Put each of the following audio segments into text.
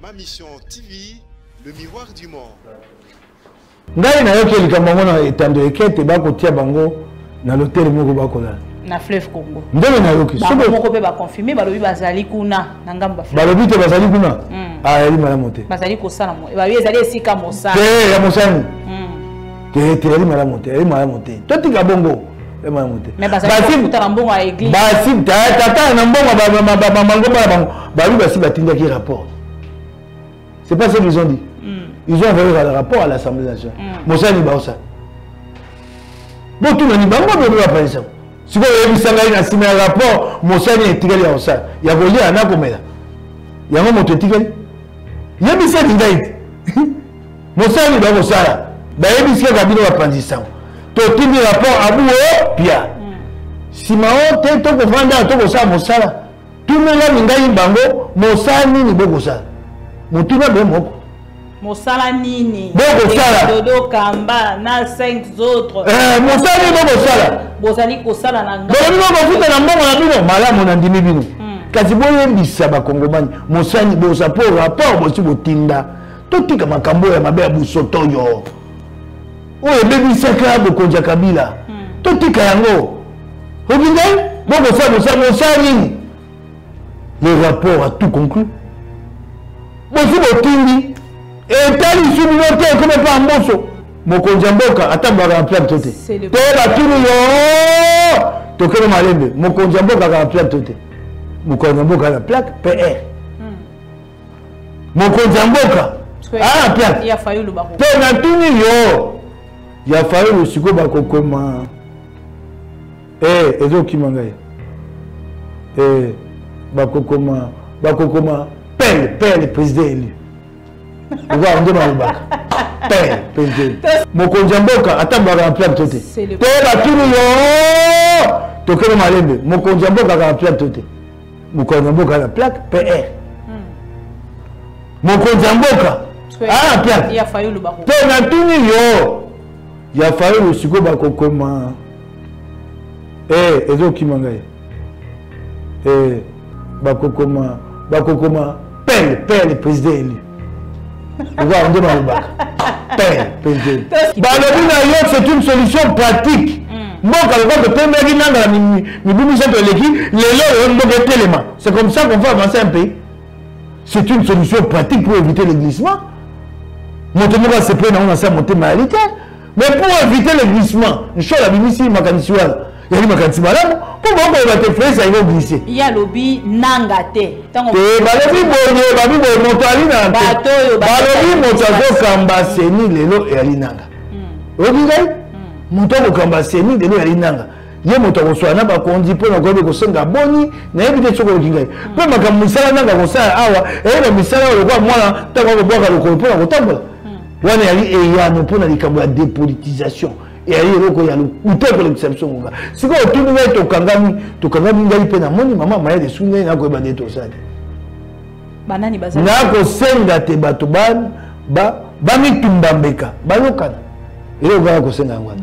Ma Mission TV, le miroir du monde. ngai nayoki likambo yango na etando ekete bakotia bango na lotele moko bakolala na fleuve congo ndenge nayoki moko mpe baconfirme balobi bazali kuna na ngambo ba balobi te bazali kuna hmm. ayali ah, malamu te bazali kosala ezali esika mosala ya mosani hmm. te te yali malamu te yali malamu te totika bongo malamu te tata na mbongo bango bana bango baluki basi batindaki rapport c'est pas ce qu'ils ont dit hmm. ils ont envoyé le rapport à l'assemblée nationale hmm. mosani baosala botunani bango bobe bapanisa sikoyo oyebisa ngai na nsima ya rapport mosani etikali ya kosala ya kolia nakomela yango moto etikali yebisaki ngai te mosali bakosala bayebisi kaka bino bapanzi sango totindi rapport abuo pia nsima hmm. o te tokofanda tokosala mosala tunelani ngai bango mosala nini bokosala motuna be moko mosala nini bokosalado kamba na 5 autres eh, mosala nini bokosala bozali kosala na ngai bokofuta na mbongo na bino malamu nandimi bino hmm. kasi boyebisa bakongomani mosani bosa mpo rapport bosi botinda totika makambo ya mabe ya busoto oyo oyo ebebisaka bokonzi ya kabila hmm. totika yango obinga bokosala mosala mosala nini le rapport a tout conclu bosi botindi etali su bino te ekoma mpa mboso mokonzi ya mboka atambaka na plante te te batuni yo tokende malembe mokonzi ya mboka aka na plante te mokonzi ya mboka na plate pr mokonzi ya mboka ah, mpe natuni yo ya fayulu sikoyo bakokoma eh, ezokima ngai eh, bakokoma bakokoma pele pele président élu oza nde balobaka pele président mokonzi ya mboka ata mbaka na plate te to batuni yo tokende malembe mokonzi ya mboka kaka plate te mokonzi ya mboka na plaque pr hmm. mokonzi ya mboka ah, mpe natuni yo ya fayulu sikoyo bakokoma eh, ezokima ngai eh, bakokoma bakokoma pele pele président élu oza nde balobaka pere penze balobi na yo c'est une solution pratique mboka lokola totembeaki nanga na mibu misato eleki lelo oyo mboka etelema c'est comme ça qu'on fait avancer un pays c'est une solution pratique pour éviter le glissement moto moko asepeli nango na se ya motema ya lite mais pour éviter le glissement nshol abimisi makanisi wana yali makanisi malamu mpo bakoyeba te fraise yango glise ye alobi nanga te balobi boye babi boye moto ali na balobi moto azokamba seni lelo eyali nanga hmm. oyebi ngai hmm. moto akokamba seni lelo eyali nanga ye moto akoswala na bakonzi mpo na koyeba kosenga boni nayebi te soki oloki ngai hmm. mpe makambo misala nanga kosala awa eyeba misala oyo lokola mwana ntango akobwaka lokolo mpo na kotambola hmm. wana yali eyano mpo na likambo ya dépolitisation eyali eloko ya lokuta kolekisa biso ngonga sikoyo otuni ngai tokangami tokangami ngai mpe namoni mama mayele esuki ngai nakoyeba nde tosali nakosenga te bato bamitumba mbeka bayokana eloko kaka kosenga yango wana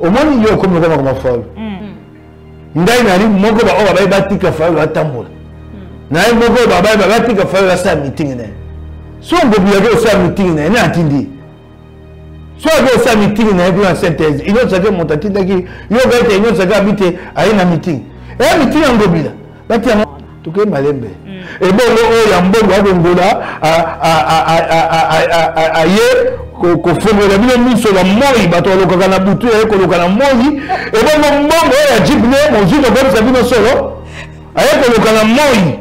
omoni yo okomi lokola makoma faulu ngai nali moko baoyo babai batika faulu batambola naye moko babai batika faulu basala mitingi na ye so ngobi yake osala mitingi na ye na atindi so ake osala mitingi na ye kuna synthèse inosake moto atindaki yo gaite inosake abi te aye na mitingi eya mitingi ya ngobila bati yango toke malembe ebongo oyo ya mbongo akongola aye kofongola bino miso na moi bato balokaka na butu yaye koloka na moi ebongo mbongo oyo ya jip ne mozwi tokomisa bino solo aye koloka na moi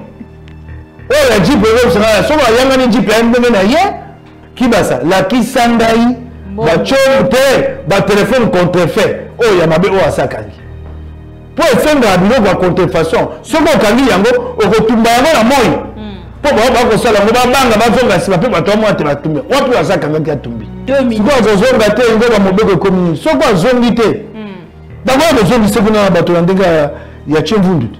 oyo ya jip ekobisaka soko ayangani jip ya ndenge na ye kibasa lakisa ngai bacombe te batelefone contrefait oyo oh, ya mabe oyo oh, asakangi mpo esengaka biloko ya contrefaçon soki okangi yango okotumba yango na moi mpo hmm. bao bakosala yango babanga bazonga nsima mpe bato bamona te batumbi wapi oyo asakangaki atumbi soko akozonga te yango bamobeko ekomi nini soko azongi te hmm. bango bazongi se kuna na bato na ndenge ya chenvundu te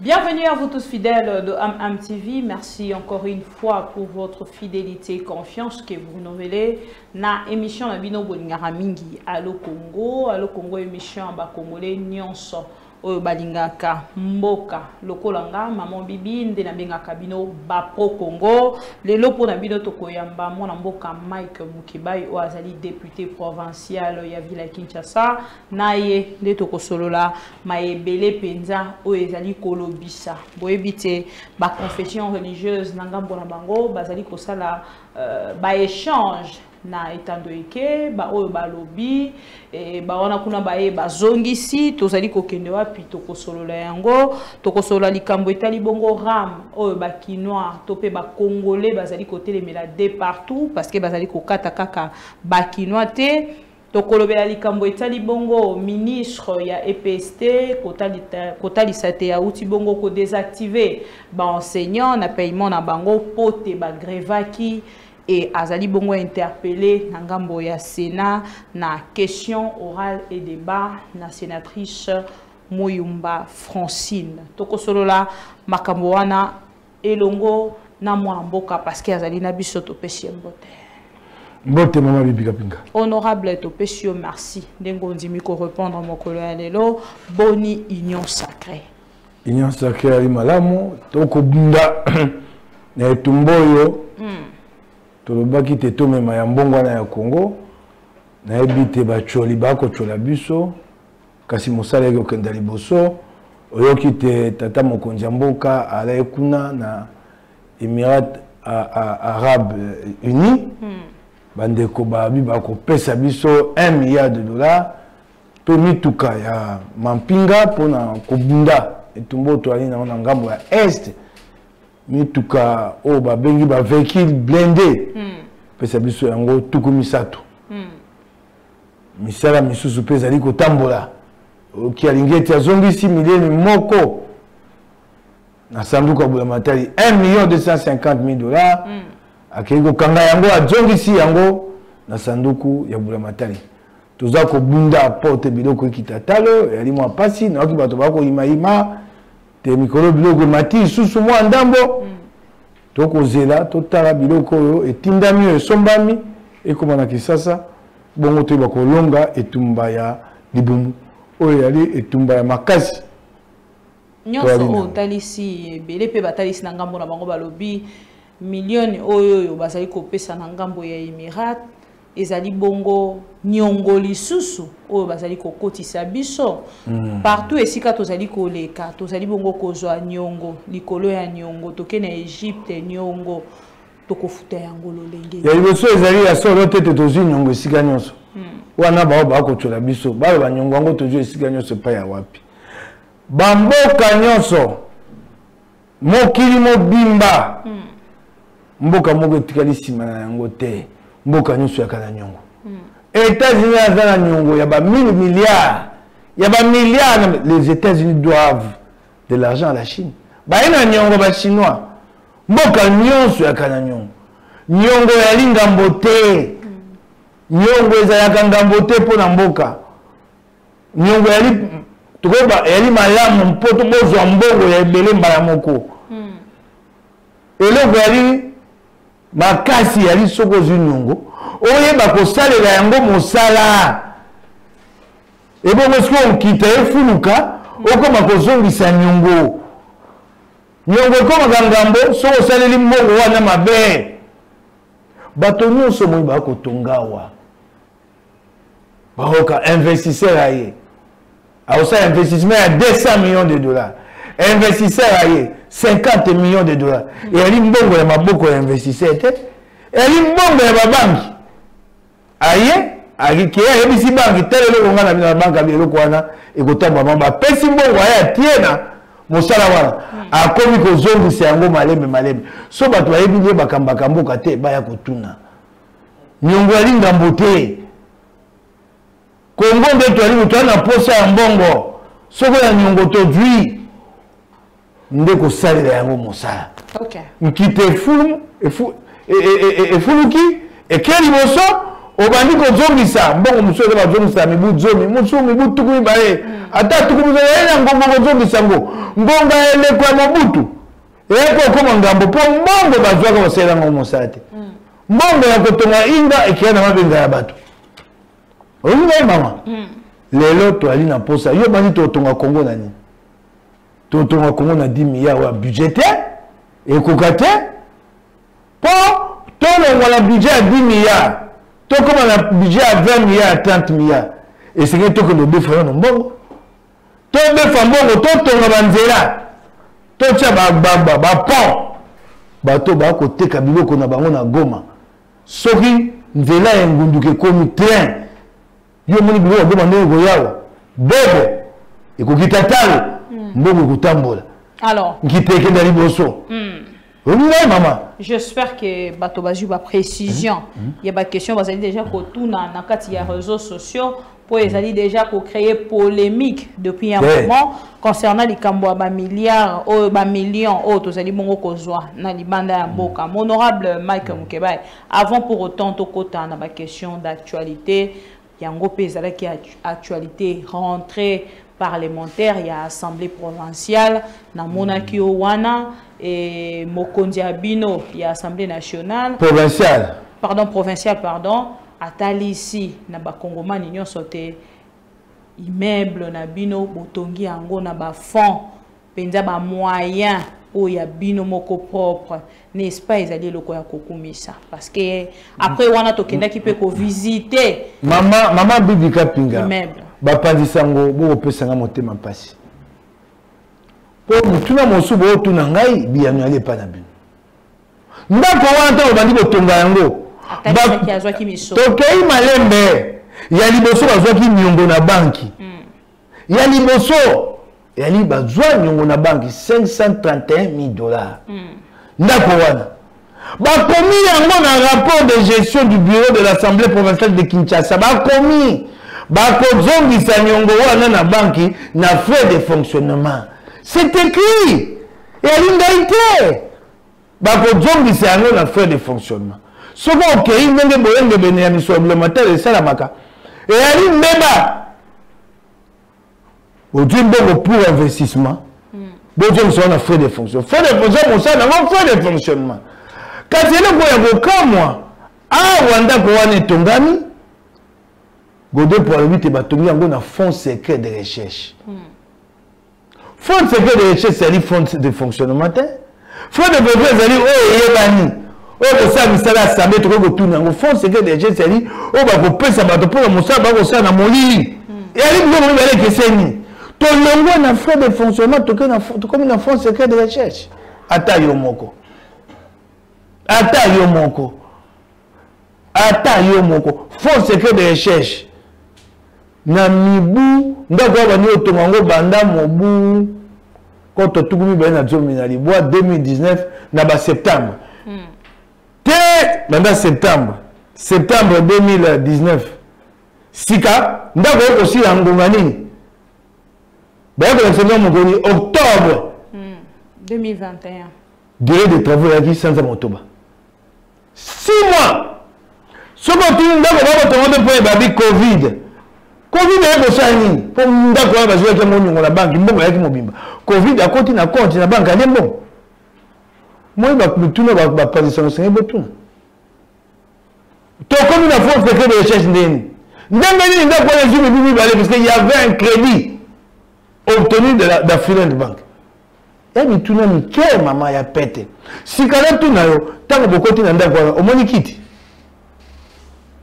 Bienvenue à vous tous fidèles de Am TV. Merci encore une fois pour votre fidélité et confiance que vous renouvelez. Na émission na bino bolingaka mingi Allo Congo, Allo Congo émission ba congolais nyonso oyo balingaka mboka lokola nga maman bibi nde nabengaka bino bapro congo lelo mpo na bino tokoyamba mwana mboka mike mukibai oyo azali député provincial ya ville ya kinshasa na ye nde tokosolola maye ebele mpenza oyo ezali kolobisa boyebi te baconfession religieuse na ngambo na bango bazali kosala uh, baéchange na etando eke baoyo balobi e, bawana kuna baye bazongisi tozali kokende wapi tokosolola yango tokosolola likambo etali bongo ram oyo bakinois to mpe bakongole bazali kotelemela de partout parce que bazali kokata kaka bakinois te tokolobela likambo etali bongo ministre ya epst kotalisa te auti bongo kodesactive baenseignant na paiement na bango mpo te bagrevaki e azali bongo interpellé na ngambo ya sénat na question orale et débat na sénatrice moyumba francine tokosolola makambo wana elongo na mwana mboka parce que azali na biso topesi ye mbote mbote mama bibi kapinga honorable topesi yo merci ndenge ondimi korepondre mokolo ya lelo boni union sacré union sacré yali malamu tokobunda na etumba oyo hmm. tolobaki te tomema ya mbongwana ya congo nayebi te bacoli bakotyola biso kasi mosala eke okenda liboso oyoki te tata mokonzi ya mboka alaye kuna na émirat arabe unis hmm. bandeko babi bakopesa biso 1 milliard de dollars mpe mituka ya mampinga mpona kobunda etumba otwali nango na ngambo ya est mituka oyo babengi bavehicule blinde hmm. pesa biso yango tuku misato misala misusu mpe ezali kotambola oki alingi ete azongisi milieni moko na sanduku ya bulamatali 1 million 250 mille dollars mm. akei kokanga yango azongisi yango na sanduku ya bulamatali toza kobunda porte biloko ekita talo eyali mwa mpasi nayoki bato bakoyimayima te mikolo biloko emati lisusu mwa ndambo mm. tokozela totala biloko oyo etindami oyo esombami ekoma na kisasa bongo toyeba kolonga etumba ya libumu oyo eyali etumba ya makasi nyonso oyo otalisi ebele mpe batalisi na ngambo na bango balobi milioni oyo oyo bazali kopesa na ngambo ya emirate ezali bongo niongo lisusu oyo bazali kokotisa biso mm. partout esika tozali koleka tozali bongo kozwa niongo likolo ya niongo toke na egypte niongo tokofuta yango lolenge ya liboso ezali ya solo te te tozwi niongo esika nyonso mm. wana baoyo bakotyola biso baloba niongo yango tozwi esika nyonso epai ya wapi bamboka nyonso mokili mobimba mm. mboka moko etikali nsima na yango te mboka nyonso yaka na nyongo mm. états-unis aza na nyongo ya ba 1000 milliards ya ba milliards les états-unis doivent de l'argent à la chine baye na nyongo bachinois mboka nyonso yaka na nyongo nyongo yali ngambo te mm. nyongo ezalaka ngambo te mpo na mboka niongo eyali tokoyeba eyali malamu mpo bozwa mbongo ya ebele mbala moko hmm. eloko yali makasi yali soki ozwi niongo oyeba kosalela yango mosala ebongo soki onkita efuluka hmm. okoma kozongisa niongo niongo ekomaka ngambo soki osaleli mbongo wana mabe bato nyonso moyeba kotonga awa baoka investisseur aye akosala investissement ya 200 millions de dollars investisseur aye 50 millions de dollars eyali mbongo ya maboko ya investisseur te eyali mbongo ya babanki aye akikeye ayebisi banki tala eloko ngai na bino na banki abi eloko wana ekotambwama bapesi mbongo aye atie na mosala wana hmm. akomi kozongisa yango malembe malembe so bato bayebi nde bakambaka mboka te baya kotuna Niongo ya lingambo te. Kongo nde toali moto na posa ya mbongo soko ya niongo tozwi nde kosalela yango mosala okay. nkita efulumu efu, e, e, e, e, efuluki eke liboso obandi kozongisa mbongo mosusu eza bazongisa mibu zomi mosusu mibu tuku mibale hmm. ata tuku mibale na ngongo kozongisa yango ngonga ya eleko ya mobutu eya mpo okoma ngambo mpo mbongo bazwaka kosalela yango mosala te hmm. mbongo ya kotonga inga ekeya na mabenga ya bato olingi ngai mama hmm. lelo toyali na mposa yo bandi totonga kongo na nini totonga kongo na 10 milliard ya budget te ekoka te mpo tolongwa na budget ya 10 milliard tokóma na budget ya 20 milliard ya 30 milliard esengeli tokende obefa yo na mbongo todefa mbongo totonga banzela totya bagbagba bapont bato bakoteka biloko na bango na goma soki nzela ya engunduka ekomi train yo omoni biloko ya goma ndenge koyawa bobo ekokita talo hmm. mbongo ekotambola nkita ekenda liboso hmm. olingai mama j'espère que bato bazwi baprécision mm -hmm. ya baquestion bazali déjà kotuna na kati ya réseaux sociaux mpo ezali déjà kocréer polémique depuis un ouais. moment concernant likambo ya bamilliard oyo bamillion oyo tozali bongo kozwa na libanda ya mboka mon honorable mike mukebaye avant pour autant tokota na baquestion d'actualité yango mpe ezalaki actualité rentrée parlementaire ya assemblée provinciale namonaki yo wana e, mokonzi ya bino ya assemblée nationale provinciale pardon provinciale pardon atalisi na bakongomani nyonso te immeuble na bino botongi yango na bafond penza ba moyen oyo ya bino moko propre n'est-ce pas ezali eloko ya kokumisa parce que après wana tokendaki mpe kovisite mama mama bibi kapinga bapanzisa yango bokopesa ngai motema mpasi mpo motuna mosusu bootuna ngai biyano yali epai na bino ndako wana ntango obandi kotonga yango tokei malembe ya liboso bazwaki niongo na banki hmm. ya liboso eyali bazwa niongo na banki 531 dollars mm. ndako wana bakomi yango na rapport de gestion du bureau de l'assemblée provinciale de kinshasa bakomi bakozongisa niongo wana na banki na frais de fonctionnement c'est écrit eyali ngai te bakozongisa yango na frais de fonctionnement soki okei ndenge boyengebene ya misolo bilomatele esalamaka eyali mbeba ozwi mbongo pour investissement bozongisa wana frais de fonction frais de fonction mosala yango frais de fonctionnement kasi eloko ya kokamwa awa ndako wana etongami gode po alobi te batongi yango na fonds secret de recherche fonds secret de recherche ezali fonds de fonctionnement te fond de besoin ezali oyo eyebani oyo kosala misala ya sambe tokoki kotuna yango fond secret de richesse ezali oyo bakopesa bato mpo na mosala bakosala na molili ezali biloko mibale ekeseni tolongwe na frais de fonctionnement tokomi na fond secret de recherche ata yo moko ata yo moko ata yo moko fond secret de recherche Na mibu, ndako wana bandi kotonga yango banda mobu koto tuku mibale na zomi na libwa 2019 na ba septembre hmm. te banda septembre septembre 2019 sika ndako oyo kosila ngonga nini bayekola nsenga mokoni octobre 2021 hmm, durée de travaux eyaki sanza motoba six mois soki otuni ndako baa batonga mpe mpo ebabi covid covid aye kosala nini mpo ndako wana bazwaki yango nyongo na banki mbongo ayaki mobimba covid akoti na compte na banki alie mbongo moi mituna bapanzisa mosenge botuna tokomi na fond secret de recherche ndeni ndenge nini ndako wana ezwi mibu mibale parce que y avait un crédit obtenu de la d'afriland bank ya mituna mike mama ya pete sika natuna yo ntango bokoti na ndako wana omoni kiti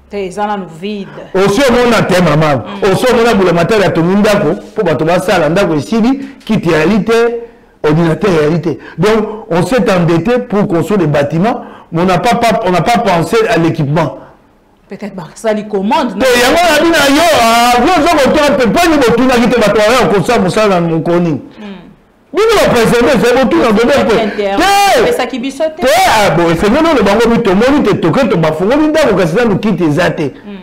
te eza nanu vide osi omona te mama mm. osi omona bulamatari atongi ndako mpo bato basala ndako esili kiti eyali te ordinateur eyali te donc on s'est endetté pour construire des bâtiments mais on n'a pas, pas, pas pensé à l'équipement peut-être basali commande te yango nabi na yo ah, yo oza kotoka mpe mpani botunaki te bato aya kosala mosala na mokolo nini hmm. bino bapresente ezali botuna gobe mpe te ah, bo esengeli oloba yango bi tomoni te toke to bafungoli ndako kasi nanu kiti eza te hmm.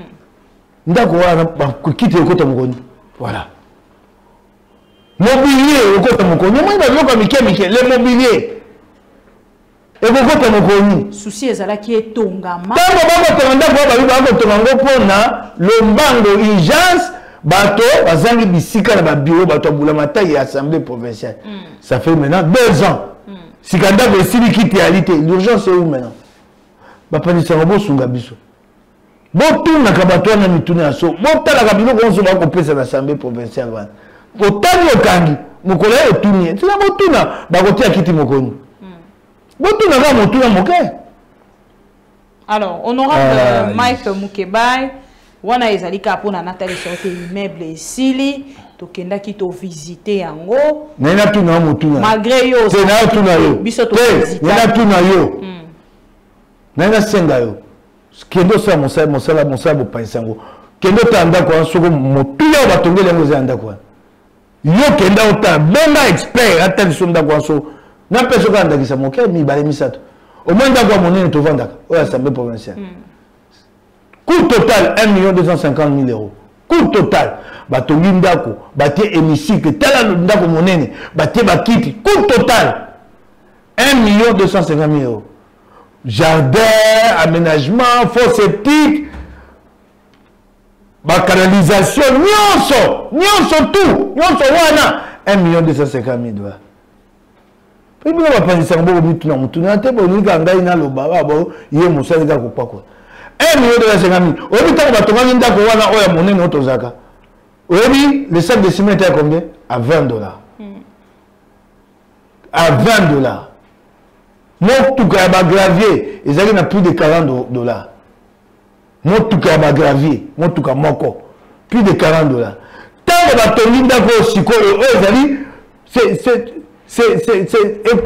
ndako wana kiti ekota mokoni voilà mobilier ekota mokoni omoni babiloko ya mike mike le mobilier ekokota mokoni susi ezalaki etongama ntango bakotonga ndako ya bayuda bakotonga yango mpo na lombango urgence bato bazangi bisika na babiro bato ya bulamatari ya assemblée provinciale mm. ça fait maintenant deux ans mm. sika ndako esili kiti yali te l'urgence ewu maintenant bapanisi yango bosunga biso botunaka bato wana mituna ya so botalaka biloko nyonso bakopesa na assemblée provinciale wana otali okangi mokolo ya otuni ye tina botuna bakotia kiti mokonzi hmm. botuna kaka motuna moke alors honorable ah, mike yes. mukebai wana ezali kaka mpona natalisa yo te immeuble esili tokendaki tovisite yango naye natuna yo motuna malgré yo te naye atuna yo biso tovisite naye natuna yo hmm. naye nasenga yo kende osala mosala mosala mosala bopalisa yango kende otala ndako wana soko motuya oyo batongeli yango eza ya ndako wana yo kenda otala benga expert ataliso ndako wana so na mpe soki andakisa moke mibale misato omoi ndako ya monene tovandaka oyo assemblée provinciale hmm. coût total 1 million 250 000 euros coût total batongi ndako batie hémicycle tala ndako monene batie bakiti coût total 1 million 250 000 euros jardin aménagement faux septique bacanalisation nyonso nyonso tout nyonso wana 1 million 250 mille dollars mpe bino bapanzisaka boko mituna motuna te bolingi kaka ngai naloba babo ye mosali kaka kopakola 1 million 250 mille oyebi ntango batongaki ndako wana oyo ya monene oyo tozalaka oyebi le sac de ciment etaya combien à 20 dollars à 20 dollars motuka ya bagravier ezalaki na plus de 40 dollars motuka ya bagravier motuka moko plus de 40 dollars ntango batongi ndako oyo sikoyo oyo ezali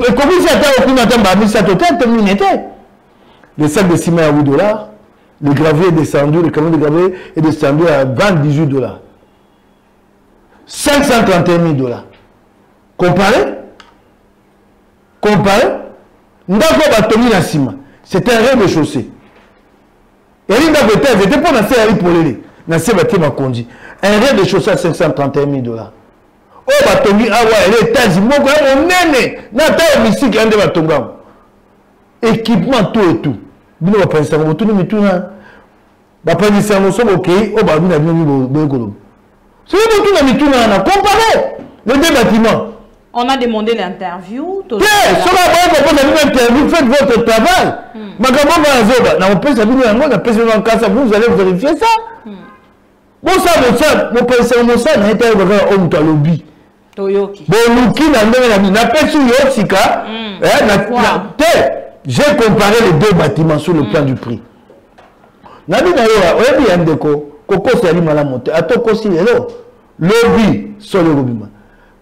ekomisi ata okuna ata mbaa misato te te mine te le sac de ciment ya 8 dollars le gravier est descendu le camion de gravier est descendu à 20 18 dollars 531 000 dollars compare compare ndako oyo batongi na nsima c'est un rez de chaussée eyali ndako etage ete mpo na se eyali polele na se batie makonzi un rez de chaussée ya 531 000 dollars oyo batongi awa ele etage moko ya monene na ta ya misiki ya nde batongi yango équipement tout et tout bino bapangisango botuni mituna bapanisi yango soki okei oyo balobi na bino nini boye koloba soki botuna mituna wana compare les deux bâtiments on a demandé l'interview te soki aboyi kopesa bino interview faites votre travail hmm. makambo nga na zoba nakopesa bino yango napesi bino nkasa vous allez vérifier ça hmm. bosala mosala mopanisa mosala na ye tayeba kaka oyo moto alobi toyoki boluki na ndenge na bino napesi yo sika mm. eh, te j'ai comparé les deux bâtiments sur le mm. plan du prix nabi na yo oyebi ya ndeko kokosa yali malamu te ata okosi lelo lobi solo ekobima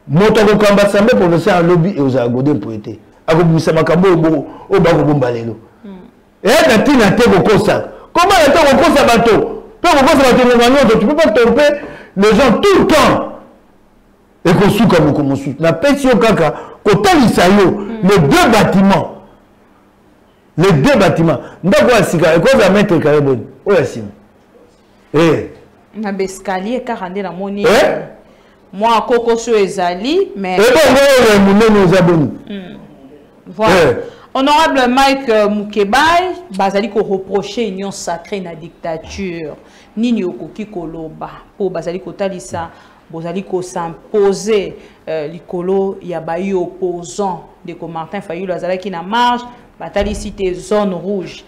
moto akokamba sambe professeur ya lobi ekozala gode mpoye te akobimisa makambo oyo bakobomba lelo mm. eya na ntina te kokosa koma na te kokosa bato mpe kokosa bato ngonga nyonso tu peux pas tompe les gens tout le temps ekosuka moko mosusu napesi yo kaka kotalisa yo hmm. les deux bâtiments les deux bâtiments ndako ya sika ekozala mètre carré boni oyo ya nsima eh. na baescalier kaka nde namoni eh? mwa kokoso ezali mais ebongo eh, oyo ya monene eza boni hmm. voilà honorable mike euh, mukebai bazali koreproche union sacrée na dictature nini okoki koloba mpo bazali kotalisa bozali ko s'imposer euh, likolo ya bayi opposant ndeko martin fayulu azalaki na marge batalisi te zone rouge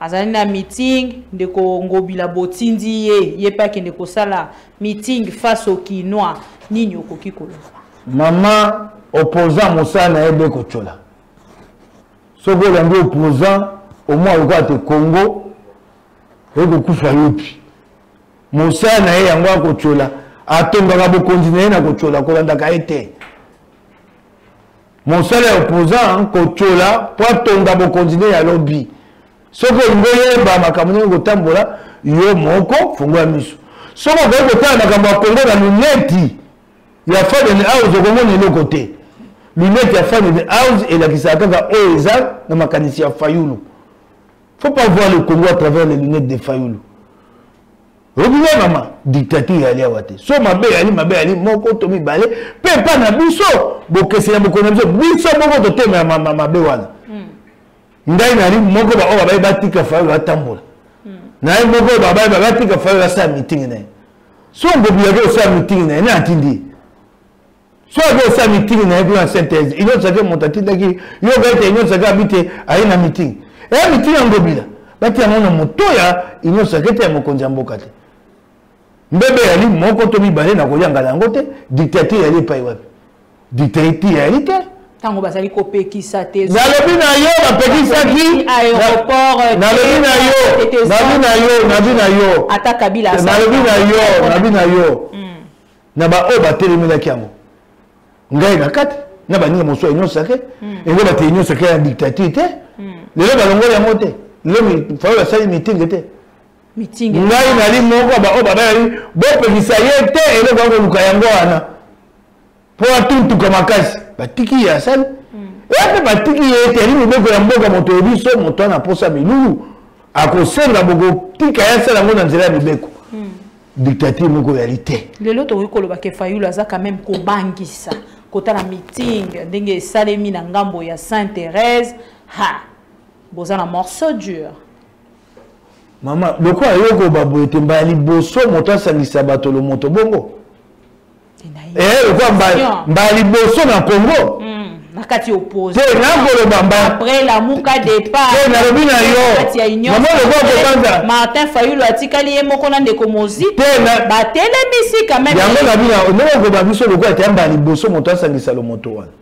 azali na meeting ndeko ngobila botindi ye ye mpe akende kosala meeting face au kinois nini okoki koloba mama opposant mosala na ye nde kotyola soki olandi opposant omwa lokola te congo ekokufa yopi mosala na ye yango akotyola atongaka bokonzi na ye na kotyola kolandaka ye te mosala ya opposant kotyola mpo atonga bokonzi nde ya lobi soki olingi oyeba makambo ndenge kotambola yo moko fungola miso soki okoki kotala makambo ya kongo na luneti ya faden house okomona eloko te luneti ya faden house elakisaka kaka oyo eza na makanisi ya fayulu faut pas voir le congo à travers les lunettes de fayulu okiza mama dictature yali awa te so mabe yali mabe yali moko to mibale mpe epai na biso bokeseni ya bokono na biso biso moko totemela mabe wana hmm. ngai nali moko baoyo babai batika fayulu atambola hmm. naye moko babai batika fayulu asala mitingi na ye so ngobiyaki osala mitingi na ye na atindi ye soki azo osala mitingi na ye kuna na synthèse inosake moto atindaki yoka ete inosake abi te aye na mitingi eya mitingi ya ngobila batia yango na moto ya inosake te ya mokonzi ya mboka te mbebe yali moko to mibale na koyangana yango te dictature yali epai wapi dictature yali te ntango bazali kopekisa te nalobi na yo bapekisaki nalobi na yo nabi na yo nabi na yo nalobi na yo nabi na yo na baoyo batelemelaki yango ngai na kati na baninga mosusu ya union sacre hmm. yango bate union sacre ya dictature te hmm. lelo balongoli yango te lelo fayo basali mitinge te ngai nali moko baoyo babayali bopekisa ye te eloko akoluka yango wana mpo atuntuka makasi batiki ye asali hmm. epe batiki ye ete yali mibeko ya mboka moto oyebi so moto wana mposa milulu akosenga bokotika ye asala yango na nzela ya mibeko dictature moko oyali te lelo tokoki koloba ke fayulu aza quand même kobangisa kotala meeting ndenge esalemi na ngambo ya saint thérèse ha boza na morceau dur mama lokola yo koba boye te mbala liboso moto asangisa bato lomoto bongo eh, lokola mbala liboso na congo hmm, na kati opposé te nakoloba mba après l'amour ka départ te nalobi na yo mama lokola kobanza martin fayulu atikali ye moko na ndeko mozi te na batelemisi quand même yango na bino ndenge okoba biso lokola te mbala liboso moto asangisa lomoto wana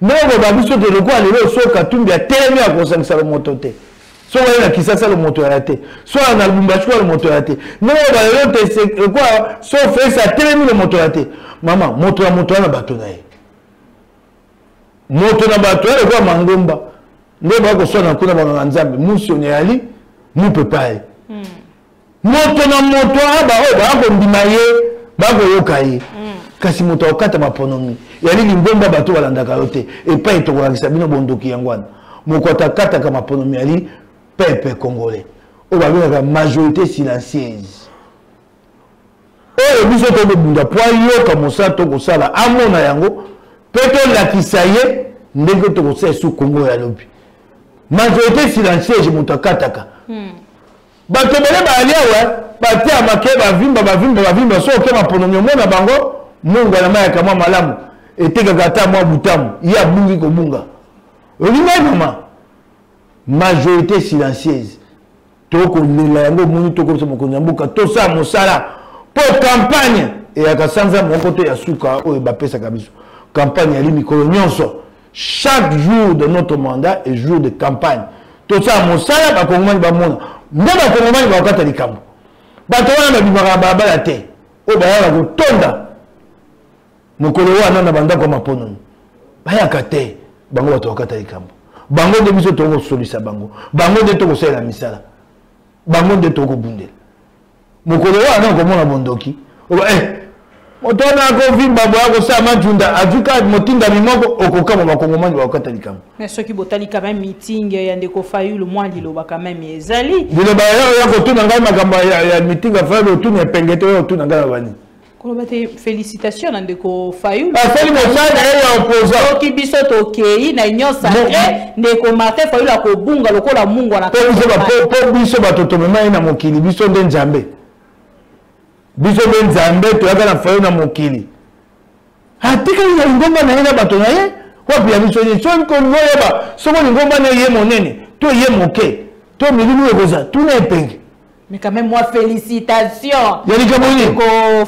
ndenge oloba biso te lokola lelo so katumbi atelemi akosangisa lomoto te so oye na kisasa lomoto yaya te so ya na lubumbashi kwa lomoto yaya te ndenge oloba lelo te lokola so felix atelemi lomoto yaya te mama moto ya moto wana bato na ye moto na bato ya lokola mangomba nde bakoswana kuna banganga nzambe musi onyeyali mupepaye moto na moto aa baoyo baya kondima ye bakoyoka ye mm. kasi moto akokata maponomi yali lingomba bato balandaka yo te epai tokolakisa bino bondoki yango wana moko atakataka maponomi yali pepe congolais oyo babengaka majorité silencieuse oyo biso tokobunda mpo ayoka mosala tokosala amona yango mpe tolakisa ye ndenge tokosala esu kongo ya lobi majorité silencieuse moto akataka hmm. bato ebele bayali awa bateya make bavimba bavimba bavimba so oke maponomi omona bango mongwana mayaka mwa malamu etekaka ata mwa butamu ye abungi kobunga olingai mama majorité silencieuse tokolela yango omoni tokosa mokonzi ya mboka tosala mosala mpo kampagne eyaka sanza moko to ya suka oyo bapesaka biso kampagne yali mikolo nyonso chaque jour de notre mandat et jour de campagne tosala mosala bakongomani bamona nde bakongomani bakokata likambo bato wana babimaka na balabala te oyo bayaka kotonda mokolo wana na bandako ya maponomi bayaka te bango bato bakata likambo bango nde biso tokosolisa bango bango nde tokosalela misala bango nde tokobundela mokolo wana nde okomona bondoki oba eh, moto wana akovimba boya kosala matunda azwi kaka motindami moko okokama bakongomani bakokata likambo soki botali quand même meeting ya ndeko fayulu mwa liloba quand même ezali liloba ya kotuna ngai makambo ya meeting ya fayulu otuni ya pengete oyo otuna ngai na bani koloba te félicitation na ndeko fayulu asali mosala na ye ya opposant soki biso tokei na union sacré ndeko martin fayulu akobunga lokola mungwa na po biso bato tomema ye na mokili biso nde nzambe biso nde nzambe toyaka na fayulu na mokili atikali na lingomba na ye na bato na ye wapi ya biso nini soki kolingo oyeba soko lingomba na ye monene to ye moke to milimu ekozala tuna epenge mais quand même moi félicitation ya likambo nini ko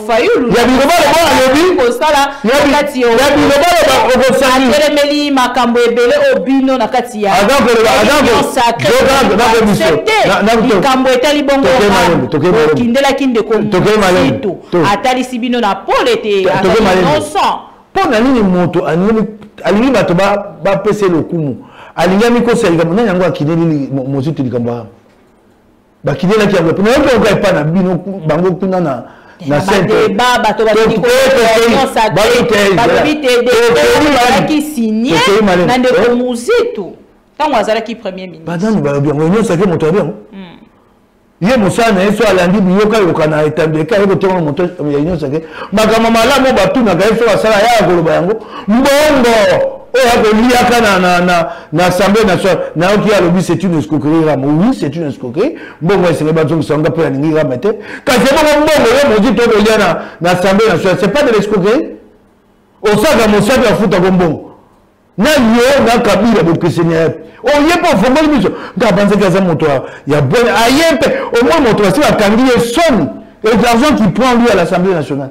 fayulu ya biloba loba alobi kosala na kati ya biloba loba okosali atelemeli makambo ebele o bino na kati ya aza koloba aza ko na ko biso na ko likambo etali bongo kindelaki ndeko mito atalisi bino na pole te innocent mpo na nini moto alingi bato bapesa lokumu alingi amikosa likambo nani yango akineli mozito likambo wana bakilelaki yango mpe nayoki oka epai na bino bango kuna na na sentedeba bato baoki te signe na ndeko eh? muzitu ntango azalaki premier ministre banani balobi yango nyonso ake moto yabi yango ye mosala na ye so alandi biyokayoka na etandeka ye kotonga moto ya nyonso ake makambo malamu oyo batunaka ye so asala ya akoloba yango mbongo oyo akoliaka na na assemblée nationale nayoki ye alobi c'est une escroquerie rama oui c'est une escroquerie mbongo esenge bazongisa nga mpe nalingi rama te kasi ebongo mbongo yo mozi to bolia na, na assemblée nationale c'est pas de l'escroquerie osaka mosaka afutako mbongo na yo na kabila bokeseni ya yapi oye mpe ofongoli biso nga abanzaki aza moto ya bone aye mpe omoi moto basi bakangi ye soni et l'argent qui prend lui à l'assemblée nationale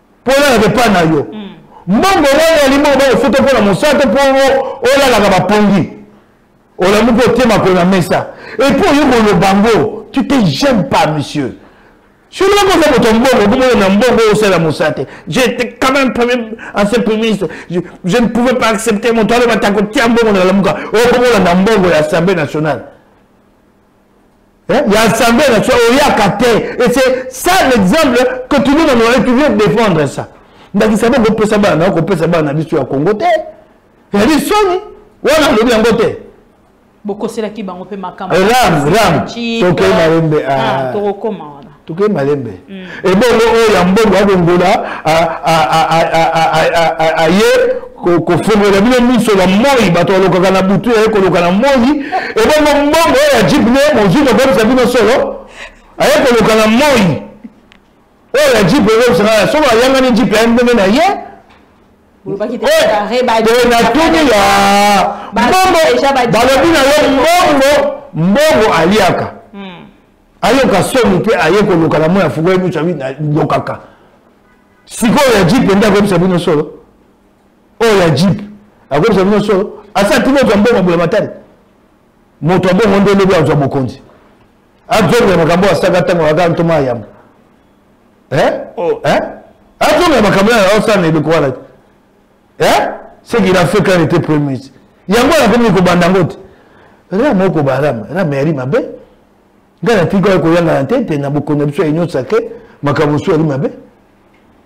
mpola ya repa na yo mm. mbongo wana yali mbongo bakofuta mpo na mosala to mpo olalaka bapongi olamuki otema ko na mesa epuis oyo koloba yango tu te j'aime pas monsieur soki loko oza moto ya mbongo okomona na mbongo osala mosala te jete quand même premier ancien premier ministre je, je ne pouvais pas accepter moto alobata kotia mbongo na lamuka okomona na mbongo ya assemblée nationale Hein? Il y a l'Assemblée nationale, il y a Katé. Et c'est ça l'exemple que tout le monde aurait toujours défendre ça. ndakisa bo kopesa bana na kopesa bana na biso ya kongo te ezali soni wana alobi yango te bokoselaki bango mpe makambo ram ram tokei malembe tokokoma wana toke malembe mm. ebongo oyo ya mbongo akongola aye kofongola bino miso na moi bato balokaka na butu yaye koloka na moi ebongo mbongo oyo ya jip ne mozwi kokomisa bino solo aye koloka na moi oyo ya jip ekobisaka ya solo ayangani jip ya ndenge na ye natuni ya mbongo balobi na yo mbongo mbongo aliaka ayoka soni mpe aye koloka na moi ya fugo yebi cabi lokaka sikoyo ya jip ende akoyebisa bino solo oyo ya jip akoyebisa bino solo asa tino ozwa mbongo bula matali moto abongo nde lobi azwa bokonzi azongela makambo asaka ntango akaka ntoma ya yambo eh? oh. eh? azongela makambo ya osala na eloko wana te eh? ce qu'il a fait quand il était premier ministre yango nakomi kobanda yango te rame okoba rame rame yali mabe ngai natika oyo koyangana te te na bokonzi ya biso ya union sacre makambo mosusu yali mabe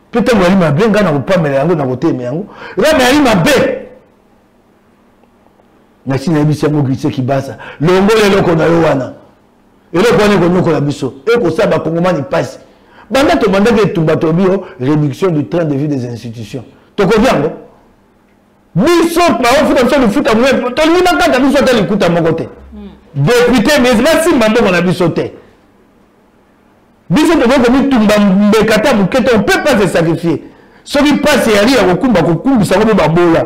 mpe ntango yali mabe ngai nakopamela yango nakotelema yango rame yali mabe nasi nayebisi yango grise kibasa longola eloko na yo wana eloko wana ekonyokola biso ekosala bakongomani mpasi banda tobandaki etumba tobi yo réduction du train de vie des institutions tokoki yango biso baofuta biso lifuta moye tolingi bakata biso ata likuta moko te hmm. depute mais basimba mbongo na biso te biso tokoki komitumba mbeka ata moke te on peut pas se sacrifier soki mpasi eyali ya kokumba kokumbisa ngo mpe babola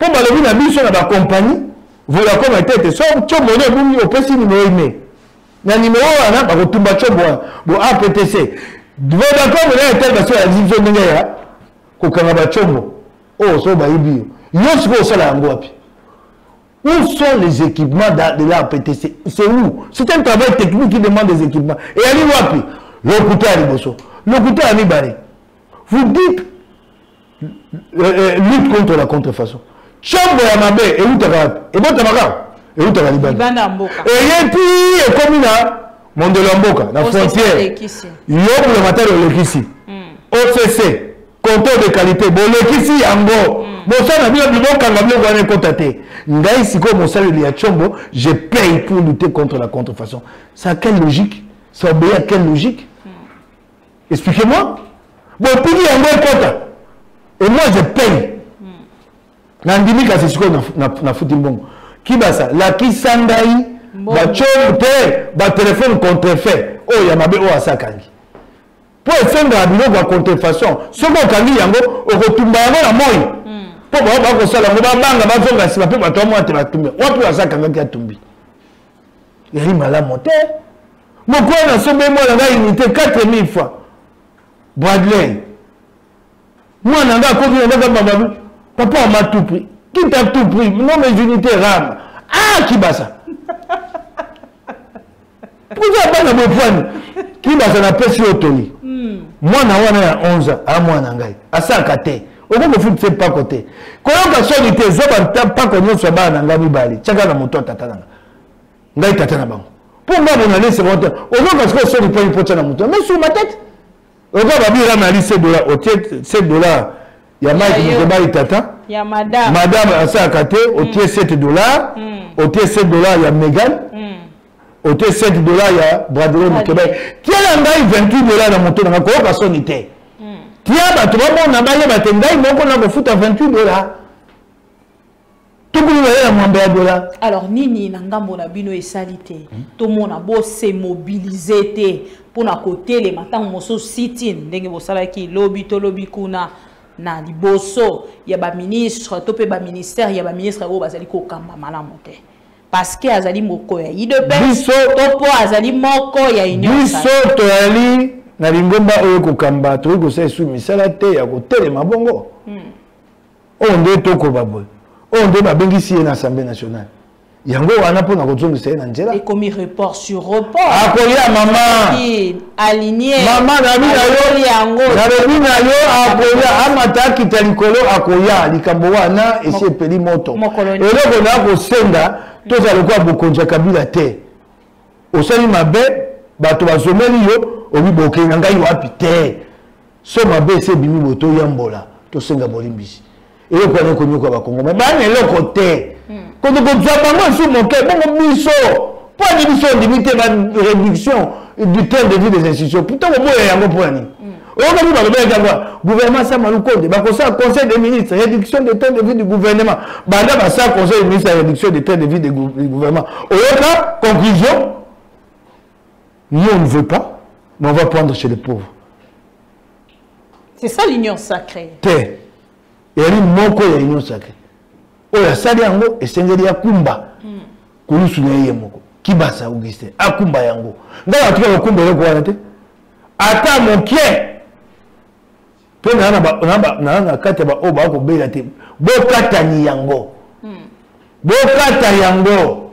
mpo balobi na biso na bakompani vodacom ya tete so combo ne ebungi opesi nimero ine na nimero wana bakotumba combo wana bo aptc vodacom na etel basi balakisi biso ndenge ya kokanga bacombo oyo oh, so bayibi yo yo sikoyo osala yango wapi Où sont les équipements de la PTC C'est où C'est un travail technique qui demande des équipements. Et allez wapi L'hôpital, Bosso. L'hôpital, Amibare. Vous dites eh, eh, lutte contre la contrefaçon chambre ya mabe ewutaka wapi ebotama kaka ewutaka libanda eye ti ekomi na mondelo ya mboka na frontière yo bulamatari olekisi hmm. occ contrôle de qualité bolekisi yango hmm. bosana bino bokanga biloko wana ekota te ngai sikoyo mosaleli ya chombo je paye pour lutter contre la contrefaçon ça quelle logique ça obéi à quelle logique expliquez moi bopiki yango ekota et moi je paye nandimi kasi sikoyo nafuti mbongo kibasa lakisa ngai bacombe te batelefone contrefait oyo ya mabe oyo asakangi mpo efengaka biloko ya contrefaçon soki okangi yango okotumba yango na moi mpo hmm. bao bakosala yango babanga bazonga nsima mpe bato ya mwana te batumbi wapi asakangaki atumbi ezali malamu te mokoya na sobe mwana nga unité 4000 fois bradley mwana nga akoki na ndaka mababi papa ama tout prix tout à tout prix non mes unités rame ah kibasa pourquoi bana bopwani kibasa napesi yo toli hmm. mwana wana ya 11 a mwana ngai asaka te okoki kofutisa ye mpako te koyoka soni te zoba mpako nyonso ya bana na ngai mibale tyaka na moto ya tata na ngai ngai tata na bango mpo ngai monalise bango te oyoka sikoyo soni mponi mpo tya na moto mais sur ma tete okoki babira na ali 7 dollar otie 7 dollar ya mike mokebali tata ya madame madame asalaka te otie 7 mm. dollar mm. otie 7 dollar ya megan mm. otie 5 dollars ya bradelo mokeba tiela ngai 28 dollars na moto na ngai koyoka soni te hmm. tia bato bamona bayeba te ngai moko na kofuta 28 dollars tokoli baye na mwambe ya dola alors nini na ngambo na bino esali te hmm? tomona bose mobilize te mpo na kotelema ntango mosusu sitin ndenge bosalaki lobi to lobi kuna na liboso ya baministre to mpe baministère ya baministre oyo bazali kokamba malamu te Parce que azali moko ya UDPS to mpo azali moko ya Union biso toyali na lingomba oyo kokamba tokoki kosala esu misala te ya kotelema bongo hmm. oyo nde tokoba boye oyo nde babengisi ye na assemblée nationale yango wana mpo na kozongisa ye na nzela akolia mama aligner mama nalobi na yo yango nalobi na yo akoya amata akita likolo akoya likambo wana esi epeli moto eloko na kosenga tozala lokola bokonzi ya kabila te osali mabe bato bazomeli yo obi bokei na ngai wapi te so mabe esi ebimi botoyambola tosenga bolimbisi eloko wana ekonyoka bakongomani bana eloko te hmm. koto kozwa bango esu moke bongo biso mpo ani biso ondimi te baréduction du temps de vie des institutions puta koboya yango mpo na nini hmm. oyokaki balobelaki yango gouvernement sa malukonde bakosala conseil des ministres réduction de temps de vie du gouvernement banda basala conseil des ministres ya réduction de temps de vie du gouvernement oyoka conclusion nous on ne veut pas mais on va prendre chez les pauvres c'est ça l'union sacrée te eyali moko ya union sacrée oyo asali yango esengeli ya kumba hmm. kulusu na ye moko kibasa augustin akumba yango ngai atuka kokumba eloko wana te ata mokie mpo naa na kati ya baoyo bakobela te bokatani yango hmm. bokata yango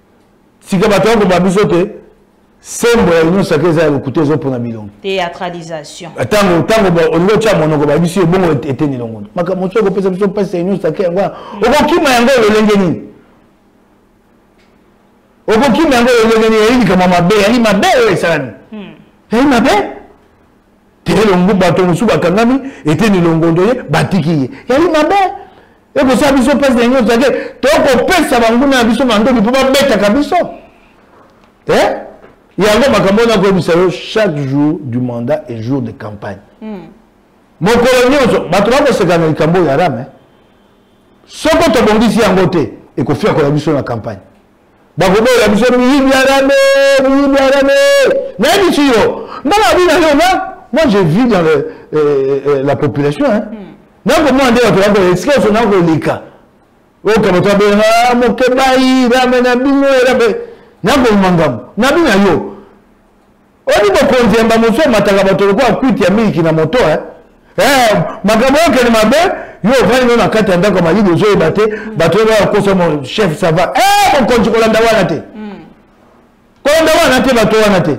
sika bato ya koba biso te sembo ya union sacre eza ya lokuta ezopona bilongo théâtralisation ntango ntango olingi otya monoko bayebisi yo ebongo eteni longono makambo mosusu ekopesa biso mpasi ya union sacre yango wana okokima yango lolenge nini okokima yango lolenge nini yali likambo mabe yali mabe oyo esalami hmm. yali mabe te longo bato mosusu bakangami eteni longondo ye batiki ye yali mabe ekosala biso mpasi na nyonso ake tokopesa banguna ya biso mandoki mpo babetaka biso te eh? yango makambo oyo nakoyebisa yo chaque jour du mandat et jour de campagne hmm. mokolo nyonso bato bakoseka na likambo oyo ya rame eh? soko tobongisi yango te ekofiakola biso na campagne bakobola biso miyibi ya nane miyibi ya nane nayebi ti yo ngai nabi na yo na moi je vis dans le, euh, euh, la population hein. mm. nakomona nde bato bakola esika oso nakoleka okama to abenga mokebai rame na bino erabe nakoma ngambo nabi na yo Oni bokonzi yamba mosu amataka bato lokola kwiti ya miliki na moto eh? Eh, makambo oyo kende mabe yo ovandi no na kati ya ndako ya malili ozoyeba te bato oyo bakosa mo chef sava eh, mokonzi kolanda wana te hmm. kolanda wana te bato wana te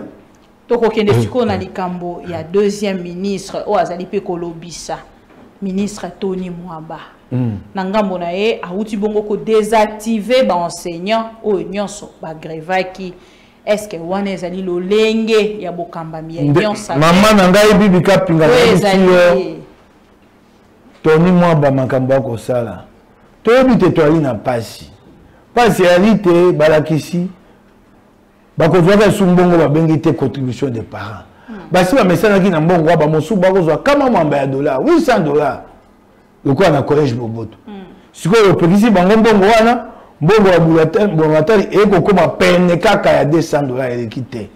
tokokende hmm. sikoyo na likambo ya deuxième ministre oyo azali mpe kolobisa ministre tony mwamba hmm. na ngambo na ye awuti bongo kodésactive baenseignant oyo nyonso bagrevaki est ce que wana ezali lolenge ya bokambami ya union sacrée mama na ngai bibi kapinga nayebisi yo toni mwamba makambo ya kosala toyebi te toyali na mpasi mpasi eyali te balakisi bakozwaka esu mbongo babengi te contribution de parents hmm. basi bamesanaki na mbongo ya bamosusu bakozwa kama mwamba ya dollar 800 dollar lokola na collège boboto mm. sikoyo opekisi bango mbongo wana mbongo ya bulamatari eye kokoma pene kaka ya 200 dollars eleki te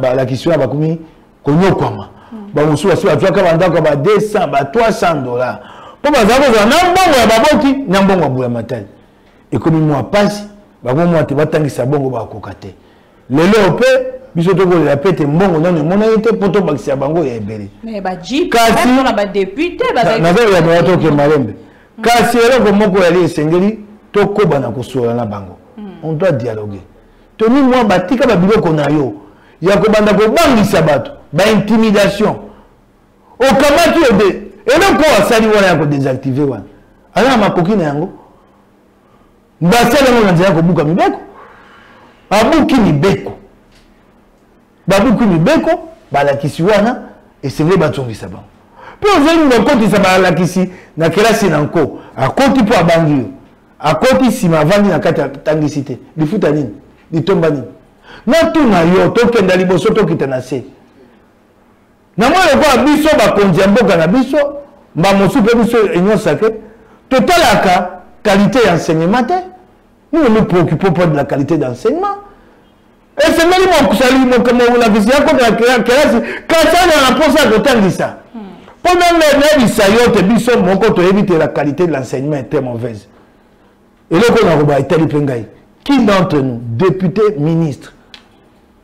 balakisi wana bakomi konyokwama bamosusu basi batwaka bandako ya ba 200 ba 300 dollars mpo bazali kozala na mbongo ya baboti na mbongo ya bulamatari ekomi mwa mpasi bango mwa te batangisa bongo bakoka te lelo mpe biso tokolela mpe te mbongo nano emonani te mpo tobakisa bango ya ebele kasiazoyanoya toke malembe mm. kasi eloko moko yali esengeli tokoba na kosola na bango mm. on doit dialoguer toni mwa batika babiloko na yo ya kobanda kobangisa bato baintimidation okamati yo te eloko oyo asali wana ya kodesactive wana aza na makoki na yango basali yango na nzela ya kobuka mibeko babuki mibeko babuki mibeko balakisi wana esengeli bazongisa bango mpe ozali kokotisa balakisi na kelasi na nko akoti mpo abangi yo akoti nsima avandi na kati atangisi te lifuta nini litomba nini natuna yo tokenda liboso tokita na se na moi lokola biso bakonzi ya mboka na biso mbala mosusu mpe biso union sacré totalaka qualité ya enseignement te nous ne nous préoccupons pas de la qualité d'enseignement esengeli molakisi akota kelasi kasi azala na mposa ya kotangisa mpo nanga nayebisa yo te biso moko toyebi te la qualité de l'enseignement est très mauvaise eloko nakoba etali mpe ngai qui d'entre nous député ministre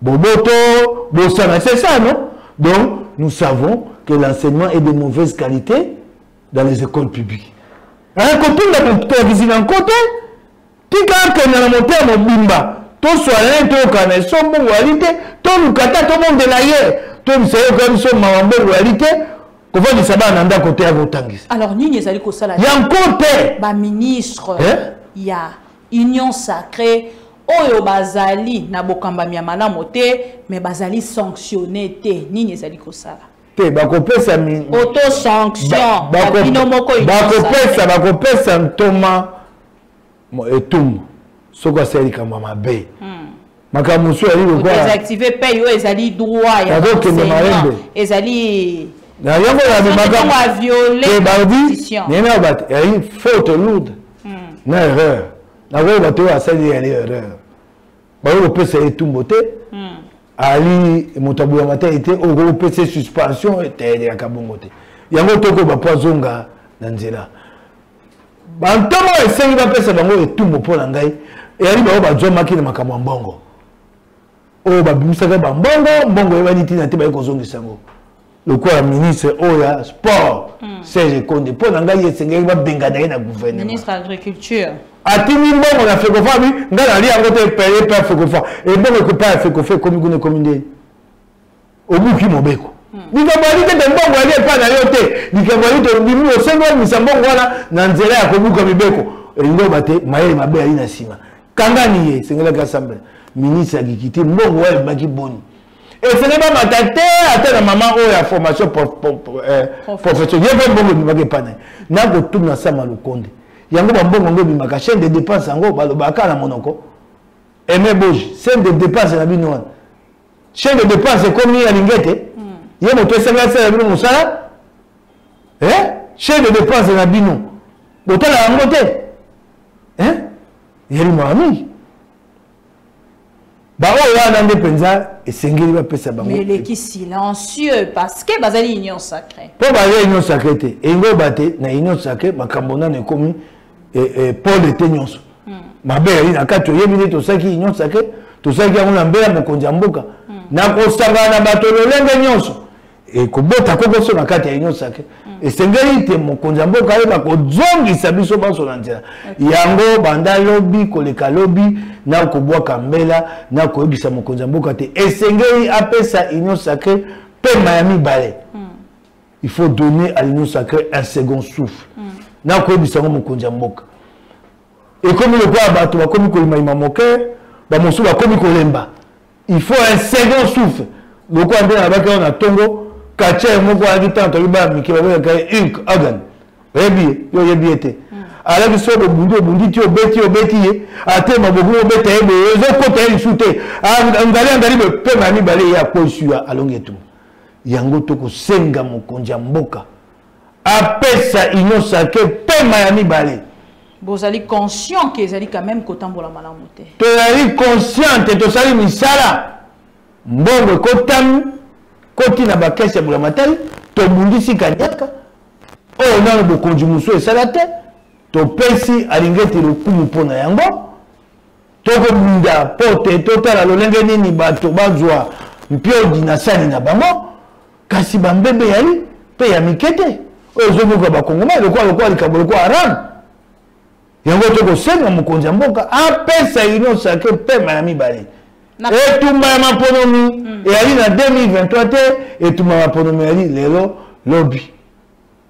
Boboto, Bosana, c'est ça, non Donc, nous savons que l'enseignement est de mauvaise qualité dans les écoles publiques. Hein, quand tout le monde est visible en côté, tout le monde est dans le monde, tout le monde est dans le monde, tout le monde est dans le monde, tout le monde est dans le monde, tout le monde est dans le monde, tout le monde est dans le monde, kovandisa bana na ndako te ya kotangisa alors nini ezali kosala yango te baministre eh? ya Union sacree oyo bazali na bokambami ya malamu te me bazali sanctionne te nini ezali kosala te bakopesa auto sanction bino moko bakopesa bakopesa ntoma etumbu soki asali likambo ya mabe hmm. makambo mosusu yali lokoladesactive pay oyo ezali droit ya enseignant ezali na yango yabimakabango aviole nayemi ya bato yali faute lourde hmm. na erreur nakoki bato oyo asali yali erreur bakoki kopesa ye tumbo te hmm. ali moto aboyanga te ete oyo okoki kopesa ye suspension eteyeleyaka bongo te yango tokoba mpo azonga na nzela bantoma oyo esengi bapesa bango etumbu mpo na ngai eyali bango bazwamaki na makambo ya mbongo oyo babimisaka bambongo mbongo eyebani ntina te baye kozongisa yango lokola ministre oyo ya sport hmm. serge konde mpo na ngai esengeli babengana ye na gouvernementministre agriculture atindi mbongo na fekofa bi ngai nali yango te peye pa fekofa ebongo ekopa ya fekofa ekomi kuna ekomi ndeni obuki mobeko likambo ya lite te mbongo yali epai na yo te likambo ya lite obimi osengi obimisa mbongo wana na nzela ya kobuka mibeko elingi oba te mayele mabe yali na nsima kangani ye esengelaki asambela ministre akiki te mbongo wana ebimaki boni esengeli bamata te ata na mama oyo ya formation eh, profession ye mpe mbongo ebimaki epai na ye nakotuna sama lokonde yango bambongo yango ebimaka chaine de dépense yango balobaka na monoko eme boji chaine de dépense na bino wana chef de dépense ekomi ya lingete hmm. ye moto esengeli asala bino mosala eh? chef de dépense na bino botala yango te eh? yeli mwa mingi baoyo wana nde mpenza esengeli bapesa bango eleki silencieux parce que bazali union sacré mpo baza union sacré te elingi oba te na union sacré makambo nano ekomi eh, eh, pole ete nyonso hmm. mabe yali na kati oyebi nde tosalaki union sacre tosalaki yango na mbela mokonzi ya mboka hmm. na kosangana na bato lolenge nyonso ekobota kokoso na kati ya union sacre hmm. esengeli te mokonzi ya mboka ayeba kozongisa biso banso na nzela yango banda lobi koleka lobi na kobwaka mbela na koyebisa mokonzi ya mboka te esengeli apesa union sacre mpema ya mibale il faut donner à l'union sacrée un second souffle mm. nakoyebisa yango mokonzi ya mboka ekomi lokola bato bakomi koyimayima moke bamosusu bakomi kolemba il faut un second souffle lokola nde nabaki awa na ntongo katie moko ayaki ntango toyebi bana mike babengaka hulk organ oyebi ye yo oyebi ye te mm. alaki so bobundi obundi ti obeti obeti ye atema bokomi obeta ye boye ezokota ye lisusu te angali angali mpe mpe na mibale ye akwei suya alongi etumba yango tokosenga mokonzi ya mboka apesa union sacre pema ya mibale bozali conscient ke ezali quand même kotambola malamu te tozali consciente tosali misala mbongo ekotami koti na bakesi ya bulamatari tobundisi kanyaka oyo oh, nano bokonzi mosusu esala te topesi alingeti lokumu mpo na yango tokobunda mpo te totala lolenge nini bato bazwa mpiodi na sani na bango kasi bambebe yali mpe ya mike te oyo ezobuka bakongomai lokola lokola likambo lokola arabe yango tokosenga mokonzi ya mboka apesa union sacre mpema ya mibale etumba ya maponomi hmm. eyali na 2023 te etumba ya maponomi eyali lelo lobi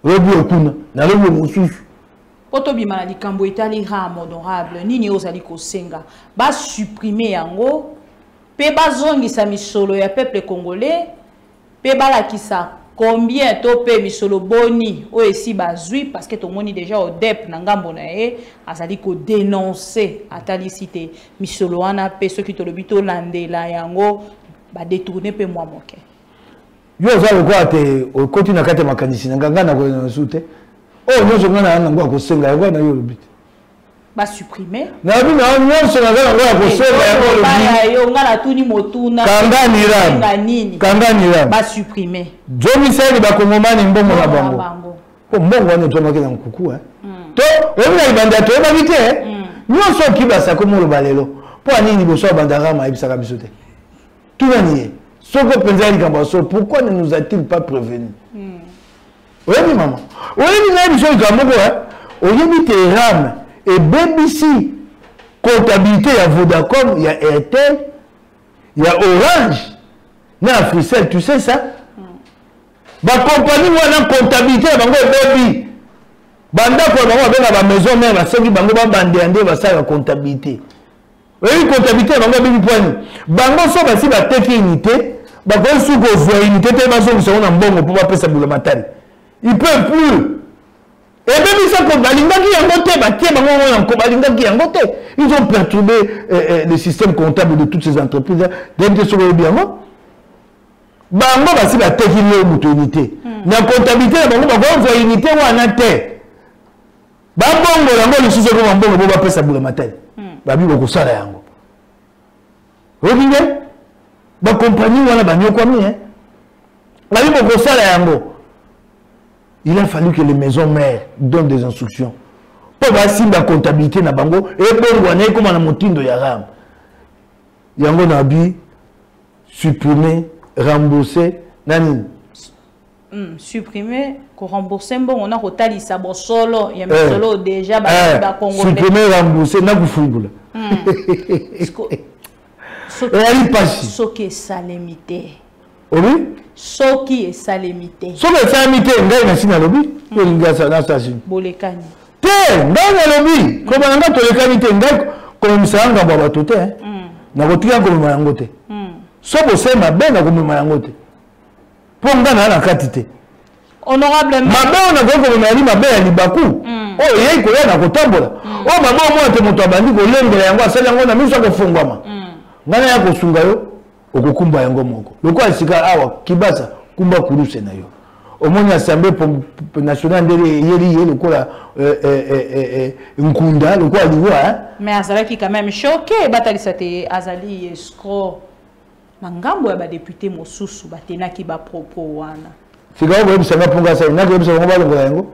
oyebi oyo kuna nalobi mosusu mpo tobima na likambo etali rame honorable nini ozali kosenga basuprime yango mpe bazongisa misolo ya peuple congolais mpe balakisa combien to mpe misolo boni oyo esi bazwi parce que tomoni déjà odep na ngambo na ye azali kodenonce atalisi te misolo wana mpe soki tolobi tolandela yango badetourne mpe mwa moke yo oza lokola te okoti na kati ya makanisi na ngai ngai nakoya na su te oyo nyonso ngai na yango akosenga yango wana yo olobi te basupprime nayebi na nyonso naza yango ya kosenga yango olobi ngai natuni motuna kanga nirani kanga nirani basupprime jomisani bakongomani mbongo na bango po oh, mbongo wana etomaki na nkuku hmm. to oyebi na libanda ya toyebaki te hmm. nyonso okibasa komoloba lelo mpo anini liboso ya bandarama ayebisaka biso te tunani ye soko mpenza ya likambo ya solo pourquoi ne nous a-t-il pas prévenu hmm. oyebi mama oyebi nayebi so likambo moko eh? oyebi te rame ebebisi comptabilité ya vodacom ya airtel ya orange na africel tu sais ça hmm. bakompani wana comptabilité ya bango ebebi bandako ya bango babenga bamaison mare basengi bango babandela nde basalaka comptabilité oyebi comptabilité na bango abebi pwani bango so basi bateki unité bakoki su kozwa unité te bazongisa yango na mbongo mpo bapesa bula matali il peut plus ebebisa ko balingaki yango te batie bango ngo na nko balingaki yango te ils ont perturbé eh, eh, le système comptable de toutes ces entreprises deyebi te soki oyebi yango bango basi bateki leo moto unité hmm. na comptabilité na bango bakozwa unité wana te babongola yango lisusu ekoma mbongo mpo bapesa bulamatari hmm. babi bokosala yango oyoki nde bakompani wana banyokwami e babi bokosala yango il a fallu que les maisons mères donnent des instructions mpo basimba comptabilité na bango ebongwana ekoma na motindo ya ram yango na bi supprimer rembourser na nini Hmm, supprimer ko rembourser mbongo na kotalisa bosolo ya eh, misolo eh, deja bakongole supprimer rembourser na kofungula hmm. eyali eh, pasi soki esalemi te obi soki esalemi te soki esalemi te ngai nasi nalobi hmm. olingi nasasi bolekani te ngai nalobi kobana ngai tolekani te ngai komemisa ya ngambo ya bato te nakotika komema yango te so bosema be nakomema yango te mpo nga naa na kati te honorable mabe oyo nakoki komema yali mabe ya libaku hmm. oyo eyei koya na kotambola hmm. oyo mabe omona te moto abandi kolengela yango asali yango na miso akofungwama hmm. ngai naya kosunga yo okokumba yango moko lokola sika awa kibasa kumba kuruse na yo omoni assemblée nationale nde eyeli ye lokola euh, euh, euh, nkunda lokola liwa mais azalaki quand même choqué batalisa te azali escroc Na ngambo ya ba depute mosusu batenaki ba propos wana. Sikawa koyebisa nga mpunga asali naki koyebisa bango balongola yango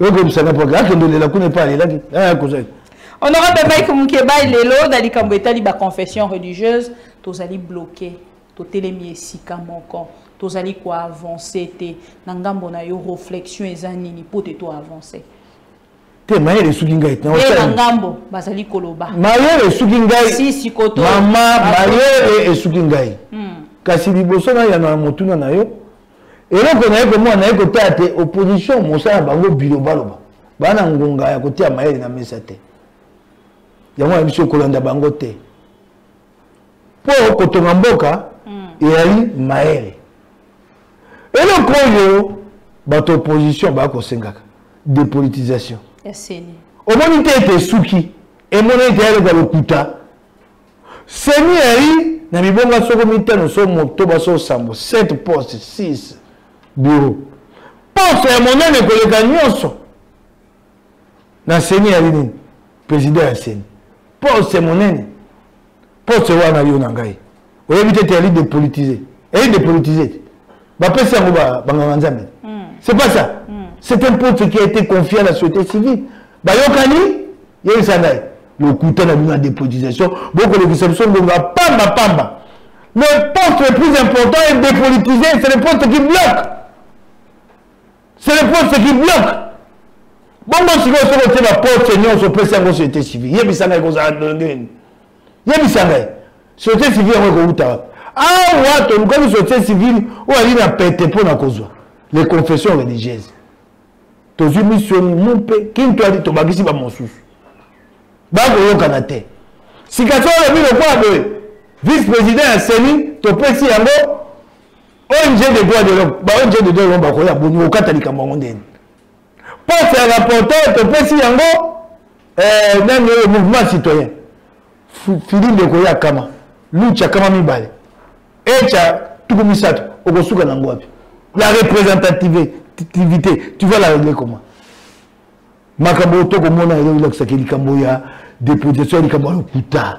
oyo koyebisa nga mpunga akende olela kuna epai alelaki ayakozaki honorable mike mukebai lelo na likambo etali baconfession religieuse tozali bloqué totelemi esika moko tozali koavance te na ngambo na yo reflexion eza nini mpo te toavance te mayele esuki ngai na ngambo bazali koloba mayele esuki ngai sisi koto mama mayele esuki ngai hmm. kasi liboso na yana na motuna na yo eloko naye komona naye kotala te opposition mosala bango bilobaloba baa na ngonga ya kotia mayele na mesa te yango na biso kolanda bango te mpo kotonga mboka mm. eyali mayele eloko oyo bato opposition baya kosengaka depolitisation omoni te ete esuki emoni ete ya eloko ya lokuta seni eyali na mibonga soko mitano so motoba so sambo 7 poste 6 bureau poste ya monene koleka nyonso na seni yali nini président ya seni poste monene poste wana yo na ngai oyebi te te yali dépolitise eyi dépolitise te bapesi yango banganga nzambe hmm. c'est pas ça hmm. c'est un poste qui a été confié à la société civile bayokani yebisa ngai lokuta na bino ya dépolitisation bokolekisa biso ngonga pamba pamba le poste le plus important est dépolitisé c'est le poste qui bloque c'est le poste qui bloque bongo sikoyo soki otie baposte nyonso opesi yango société civile yebisa ngai kozala ndenge nini yebisa ngai société civile yango ekowuta wapi awa tolukaki société civile oyo ali na pete mpo na kozwa les confessions religieuses tozwi misioni mu mpe kintu ali tobakisi bamosusu bakoyokana te sika so olobi lokola boye vice président ya seni topesi yango ong de droit de l'homme ba ong de droit de l'homme bakoya boni okata likambo yango ndeni poste ya rapporteur topesi yango eh, nani oyo mouvement citoyen filinde ekoya kama lucha kama mibale echa tuku misato okosuka nango wapi la représentativité tu vas la régler comment makambo oyo tokomona eloko elakisaki likambo ya déposition ya likambo ya lokuta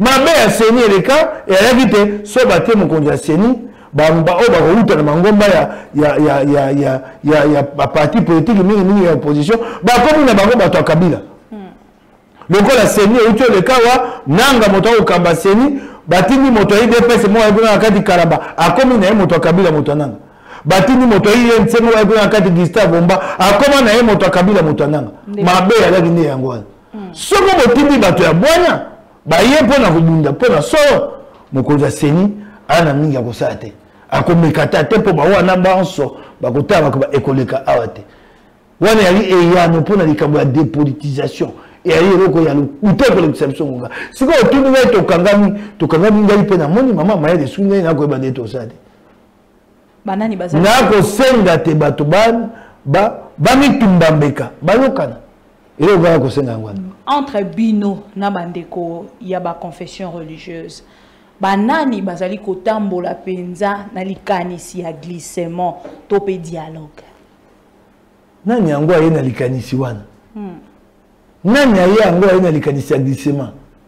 mabe ya seni eleka eyalaki te so bate mokonzi ya seni baoyo bakowuta na mangomba ya baparti politiki mingimingi ya opposition bakomi na bango bato ya kabila hmm. lokola seni euti olekawa nanga moto akokamba seni batindi moto ya idps moko ayebi na kati kalaba akomi na ye moto ya kabila moto ya nanga batindi moto ya inc moko ayebi na kati gustave omba akoma na ye moto ya kabila moto ya nanga mabe eyalaki nde yango wana soko botindi bato ya bwanya baye mpo na kobunda mpo na solo mokonzi ya seni aya na mingi akosala te akomeka te ate mpo bawana banso bakotala bakoba ekoleka awa te wana eyali eyano mpo na likambo ya depolitisation eyali eloko ya lokuta ekolekisa biso ngonga sikoyo otuni ngai tokangami tokangami ngai mpe namoni mama mayele esui ngai nakoyeba nde tosala te nakosenga te bato bamitumba mbeka bayokana eloko kaka kosenga yango wana entre bino na bandeko ya baconfession religieuse banani bazali kotambola mpenza na likanisi ya glissement to mpe dialogue nani yango aye na likanisi wana hmm. nani aye yango aye na likanisi ya glissement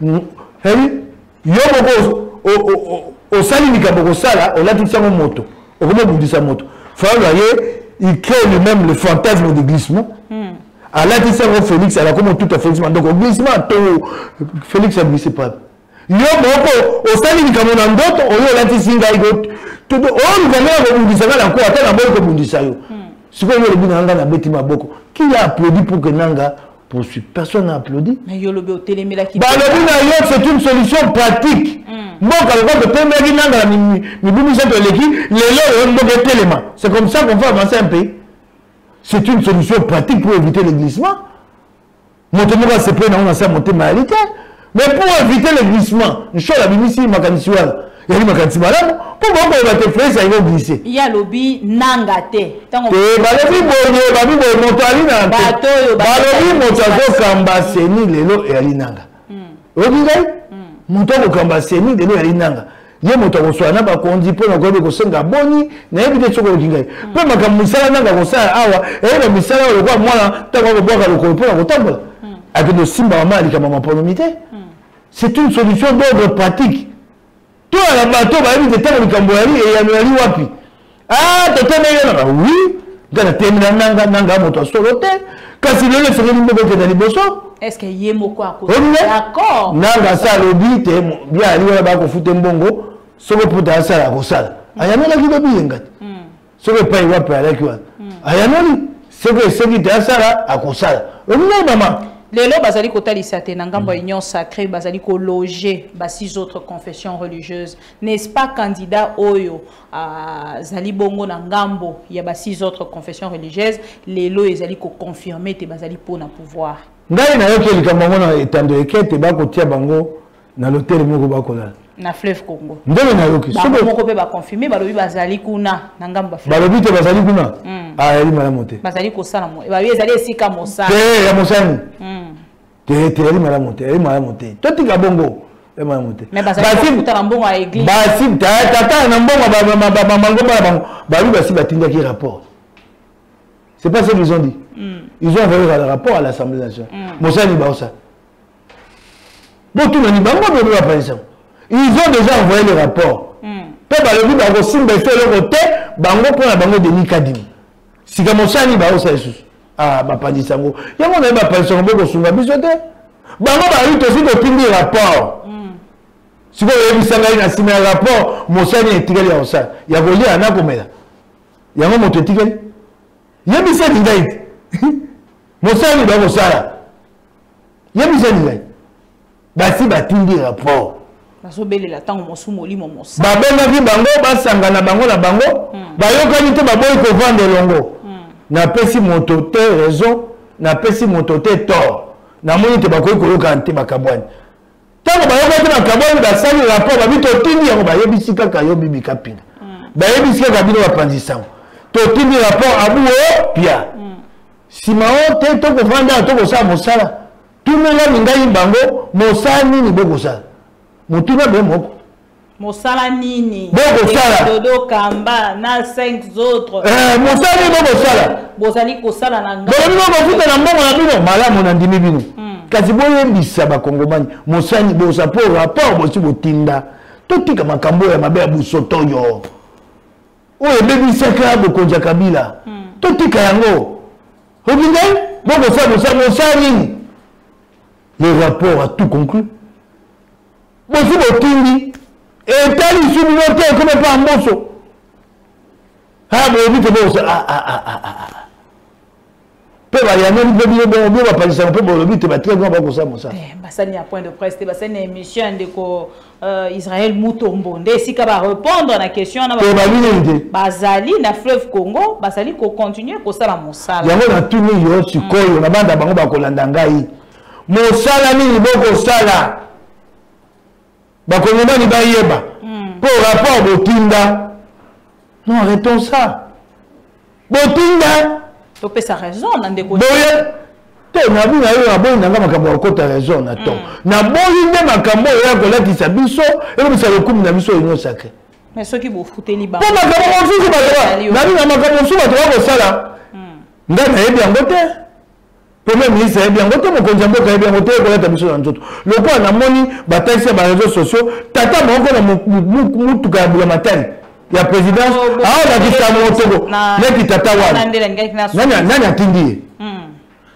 ebi eh yo moko osali likambo kosala olatisi yango moto okomi obundisa moto fayolo aye il crée lui-même le fantasme de glissement hmm. alatisi yango félix alakomi otuta félix mandoko glissement to félix aglisse pas yo moko osali likambo na ndoto oyo olatisi ngai oyo likambo ya kobundisa ngai na ko ata na boyi kobundisa yo hmm. sikoyo olobi na ngai nabeti maboko qui a applaudi pour que nanga poursuit. Personne n'a applaudi. Balobi na yo, c'est une solution pratique. Hmm. mboka lokola totemaki nanga mibu misato eleki lelo oyo mboka etelema c'est comme ça qu'on fait avancer un pays c'est une solution pratique pour éviter le glissement moto moko asepeli nango na se ya motema ya lite mais pour éviter le glissement nshol abimisi makanisi wana yali makanisi malamu mpo bakoyeba te fraise yango glise ye alobi nanga te balobi boye babi boye moto ali na balobi moto azokamba seni lelo eyali nanga hmm. oyebi ngai hmm. moto akokamba seni lelo eyali nanga ye moto akoswala na bakonzi mpo na koyebi kosenga boni nayebi te soki oyoki ngai mpe hmm. makambo misala nanga akosala awa eyeba misala oyo lokola mwana ntango akobwaka lokolo mpo na kotambola hmm. akende osimba mama ya likambo maponomi te hmm. c'est une solution d'ordre pratique toyala bato bayebi te ntango likambo yali eyano yali wapi ah totemeli yo nanga wi nga natemeli nanga nanga moto ya solo te kasi lelo esengeli moko okenda liboso eske ye moko akoaccord nanga asa alobi te bia ali wana bakofute mbongo soki oputa asala akosala hmm. ayanolaki lobiyenga te hmm. soki epai wapi alaki wana hmm. ayanoli soki esengi te asala akosala olingai mama lelo bazali kotalisa te na ngambo ya mm. union sacrée bazali kologe ba six autres confessions religieuses n'est-ce pas candidat oyo azali bongo na ngambo ya ba six autres confessions religieuses lelo ezali koconfirme ete bazali mpo na pouvoir ngai nayoki likambo yango na etando eke ete bakotia bango na lotele moko bakolala na fleuve congo ndenge nayoki moko mpe baconfirme balobi bazali kuna na ngambo ba balobi te bazali kuna hmm. ayali ah, malamu te bazali kosala ezali esika mosala ya mosani hmm. te te yali malamu te yali malamu te totika bongo tata na mbongo bamangomba na bango babi basi batindaki rapport c'est pas ce qu'ils ont dit mm. ils ont envoyé le rapport à l'assemblée nationale mm. mosali baosa botunani bango bobi bapangisango ils ont déjà envoyé le rapport mpe mm. balobi bakosimba efe eloko te bango mpo na bango denis kadimi sika mosala nini baosa lisusu ah, bapanzisa yango yango naye bapanzisa yango bokosunga biso te bango bayi tosi topindi rapport mm. sikoyo oyebisa ngai na nsima ya rapport mosala nini etikali ya kosala ya kolia na komela yango moto etikali yebisani ngai te mosala nini bakosala yebisani ngai basi batindi rapport bazobelela ntango mosusu molimo mosa babengaki bango basangana bango na bango hmm. bayokani te baboyi kovanda elongo hmm. napesi moto te raison napesi moto te tort namoni te bakoki koyokana te bakabwani ntango bayokaki bakabwani basali rapport babi totindi yango bayebisi kaka yo bibi kapinga hmm. bayebisi kaka bino bapanzi sango totindi rapport abuo pia nsima o te tokovanda tokosala mosala tumela mingai bango mosala nini bokosala motuna be moko mosala nini bokosala dodo kamba na 5 autres eh, mosala nini bokosala bozali kosala na ngai bolobi bokofuta na mbongo na bino malamu nandimi bino hmm. kasi boyebisa bakongomani mosala nini bokosala mpo rapport bosi botinda totika makambo ya mabe ya busotoyo oyo ebebisaka bokonzi ya kabila hmm. totika yango obinde bokosala mosala mosala nini le rapport a tout conclu bosi botindi etali lisu bino te ekoma mpa mboso boyebi te bosa mpe bayanoli mpe bino bongo bino bapanzisaka mpe bolobi te batika bino bakosala mosala eh, basani ya point de presse te basani na émission ya ndeko euh, israel mutombo nde esika barépondre na question wana tobali nini te bazali na fleuve congo bazali kocontinue kosala mosala yango natuni yo sikoyo hmm. na banda bango bakolanda ngai mosala nini bokosala bakongomani bayeba mpo hmm. rapport botinda non arrêtons ça botinda topesa raison na ndeko boye te nabi na yo naboyi nanga makambo ya kokota raison na to hmm. naboyi nde makambo oyo ya kolakisa biso elobisa lokumu na biso union sacre mais soki bofuteli bango mpo makambo mosusu bato nabi na makambo mosusu bato bakosala hmm. ngai nayebi yango te premier ministre ayebi yango te mokonzi ya mboka ayebi yango te ekolata biso na nzoto lokola namoni bataxi ya bareseau sociaux tata moko na motuka ya bulamatari ya présidence oh, aolakisa ah, motoko neti tata wana nani atindi ye hmm.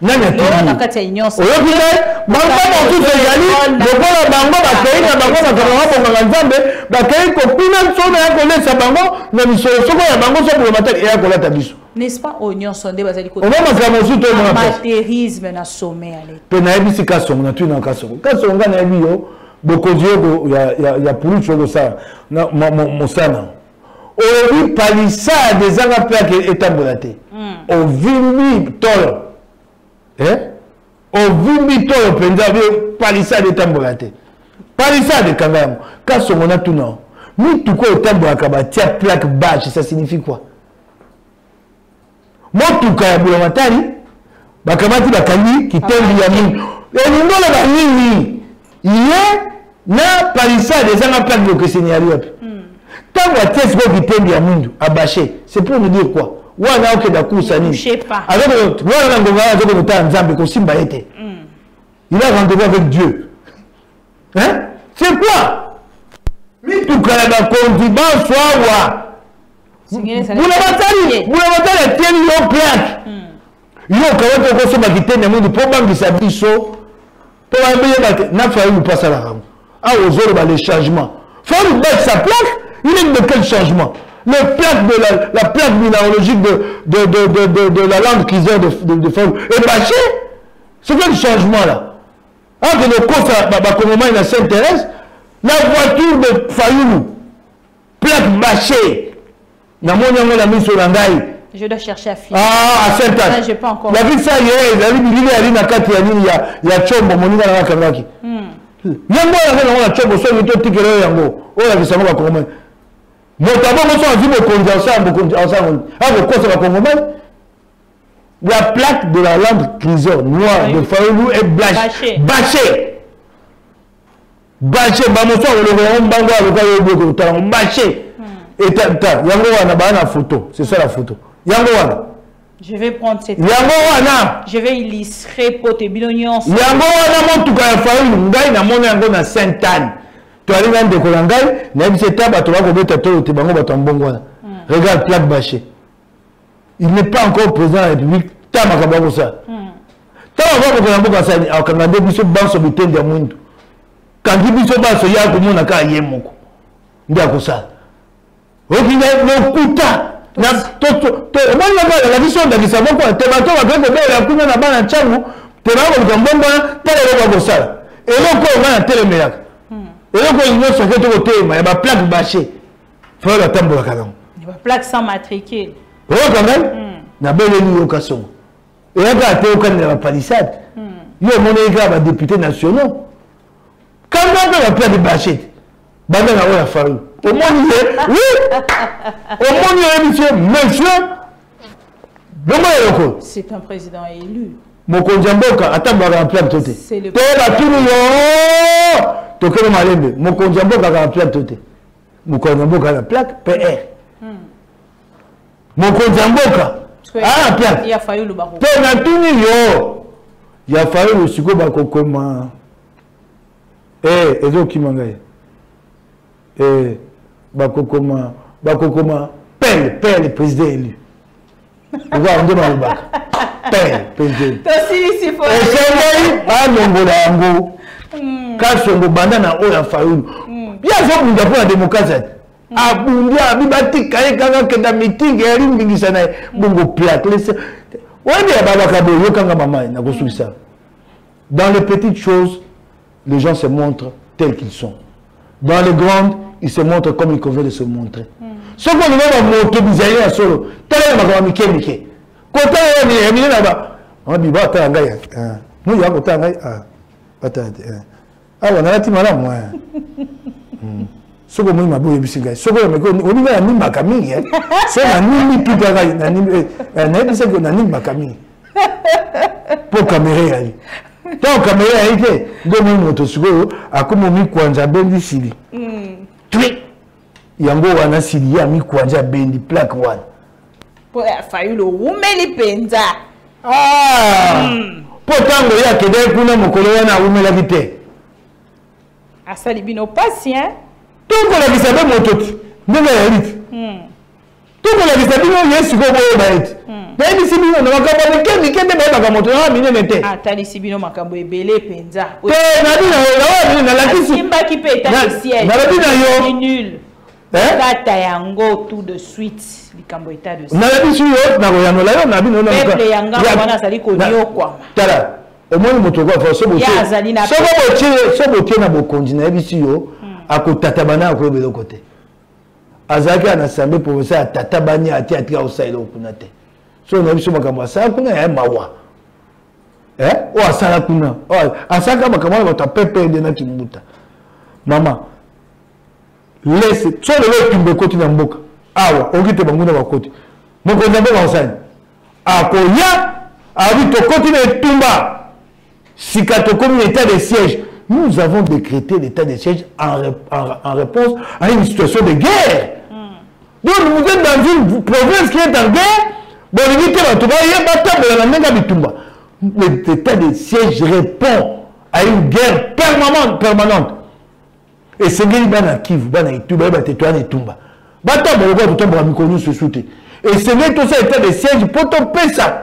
nani atindi oyoki te bango mosusu ezali lokola bango bakei na bango bakamaka bonganga nzambe bakei kopina nsona ya kolesa bango na misolo soko ya bango so bulamatari eya kolata biso n'est-ce pas oyo nyonso nde bazali kooma makambo mosusu toamaterisme na sommet ya leta mpe nayebisi kasongo na tui na kasongo kasongo ngai nayebi yo bokonzi yo ya pulutu okosala mosana oyebi palisade ezanga mpe ake etambola te hmm. ovimbi tolo eh? ovimbi tolo mpenza palisade etambola te palisade ekanga yango kasongo natuna mituka oyo etambolaka batia plaque bache ça signifie quoi motuka ya bulamatari bakamati bakangi kitendi ya mingi elingi oloba nini ye na palissade ezanga plaque de keseni ya liope ntango hmm. atie sikoyo kitendi ya mwindu abashe c'est pour nous dire quoi wana okenda kusa nini wana na ngonga aza komotala nzambe kosimba ye te hmm. il a rendez-vous avec dieu hein? c'est quoi mituka ya bakonzi banso awa bulamatali bulamatali atieli yo plainte hmm. yo okawaki okosomba kiteni ya mwindu mpo obangisa biso mpo bayeba te na fayulu mpo asalaka yango awa ozoloba le changement fayulu bakisa plainte il est de quel changement le plaque de la, la plaque minéralogique de, de, de, de, de, de la langue qu'ils ont de, de, de fayulu est bâchée c'est quel changement là akende kosa bakongomani na saint thérèse la voiture de fayulu Plaque bâchée. Na moni yango na miso na ngai. Je dois chercher à finir. Ah, à saint Ça, j'ai pas encore. La vie ça y est, la vie bilili ali na kati ya nini ya ya chombo moninga na kangaki. Hmm. Yango ya ngana ngana chombo so yoto tikelo yango. Oya bisango ba kongomani. Moto abongo so azimo konzi ensemble konzi ensemble. Ako kosa ba kongomani. La plaque de la lampe trésor noire de Fayoulou est blanche. Bâchée. Bâchée. bache bamosu akoloko yango mbango aloka yo oboke otala yango bache hmm. etata yango wana baa na foto c'est ça la foto yango wana Je vais prendre cette yango wana je vais illustrer pote bino nyonso yango wana motuka ya faulu ngai namoni yango na sainte anne toyali na ndeko na ngai nayebisi eta bato bakobeta tolo te bango bato ya mbongo wana hmm. regarde plaque bache il n'est pas encore président de la république ta makambo akosala ntango aza mokonzi ya mboka asali akanga nde biso banso bitende ya mwindu kangi biso banso ye akomona kaka ye moko nde akosala oyoki ngai lokuta omoni yango alala biso ondakisa moko te bato bakoki kobelela kuna na bana ntango te bakoluka mbongo wana tala eloko akosala eloko oyo ngai natelemelaka eloko oyo nyonso ake tokotelema ya baplaque bache fayolo atambolaka nango baplaque sans matricule oyoka ngai hmm. nabeleli yoka songo eyaka ate okanela bapalissade hmm. yo omonaki kaka badepute nationaux kanga mpe bapla de bachete banda na oyo ya fayolo omoni ye wi omoni oyebisi ye monsieur bongo ya yoko c'est un président élu mokonzi ya mboka atambolaka na plate to te to batuni yo tokende malembe mokonzi ya mboka akaka plate to te mokonzi ya mboka na plaque pr hmm. mokonzi ya mboka ah, mpe natuni yo ya fayulu sikoyo bakokoma eh, ezokima ngai eh, bakokoma bakokoma pele pele président élu oza yango nalobaka pere peze esengeli balongola yango hmm. kasi okobanda na oyo ya fayulu hmm. ye azobunda mpo na demokrasi ati hmm. abundi abi batika ye kaka kenda mitingi yali mbingisa na ye bongo platlese oyebi ya babaka boye yokanga mama ye nakosukisa dans les petites choses les gens se montrent tels qu'ils sont dans les grandes ils se montrent comme il convient de se montrer hmm. soki olingi bamoto bizali ya solo tala na makambo mike mike kotala ya mine na babiba atala ngai moyo ya kotala ngai batala te awa nalati malamu soki omoni mabe oyebisi ngai soki oyameki obi ngai nanimbaka mingi so nanimbi tuta ngai nayebisaki nanimbaka mingi mpo kamera eyali ntango kamera eyali te nde omoni moto sikoyo akomi omikwanza abendi sili hmm. twi yango wana sili ye amikwanza abendi plaque wana mpo ya fayulu owumeli mpenza mpo ah! hmm. ntango ye akendaki kuna mokolo wana awumelaki te asali bino mpasi tokolakisa nde moto ti ndenge ayali ti hmm. tokolakisa bino yesu ko boyeba ete hmm. nayebisi bino na makambo ya mike mike nde bayebaka moto na minene te atalisi bino makambo ebele mpenza te nabi na yo nalakisimbaki mpe etanalobi na yo kata yango tout de suite likambo etat de nalakisi yo nakoyanola yo na bino peple ya ngambo wana azali konyokwama tala omoni moto okofa so botie na bokonzi nayebisi yo hmm. akotatama na akoyeba eloko te azalaki na assemblée provinciale ya tata bani ati atika kosala eloko kuna te so onayebi biso makambo asala kuna ya mawa eh? oyo asala kuna asalaka makambo wana bato ya ppd na kimbuta mama lese so lelo etumba ekoti na mboka awa okoki te banguna bakoti mokonzi ya mboka osani akoya abi tokoti na etumba sika tokomi na état de siège nous avons décrété l'état de siège en, en, en réponse à une situation de guerre mm. donc vous êtes dans une province qui est en guerre bolingi te bato baye batambola na ndenge ya bitumba l'état de siège répond à une guerre permanente permanente esengeli bana kivu bana itu bayeba te toyana etumba batambola lokola totambola mikolo nyonso esu te esengeli tosala état de siège mpo topesa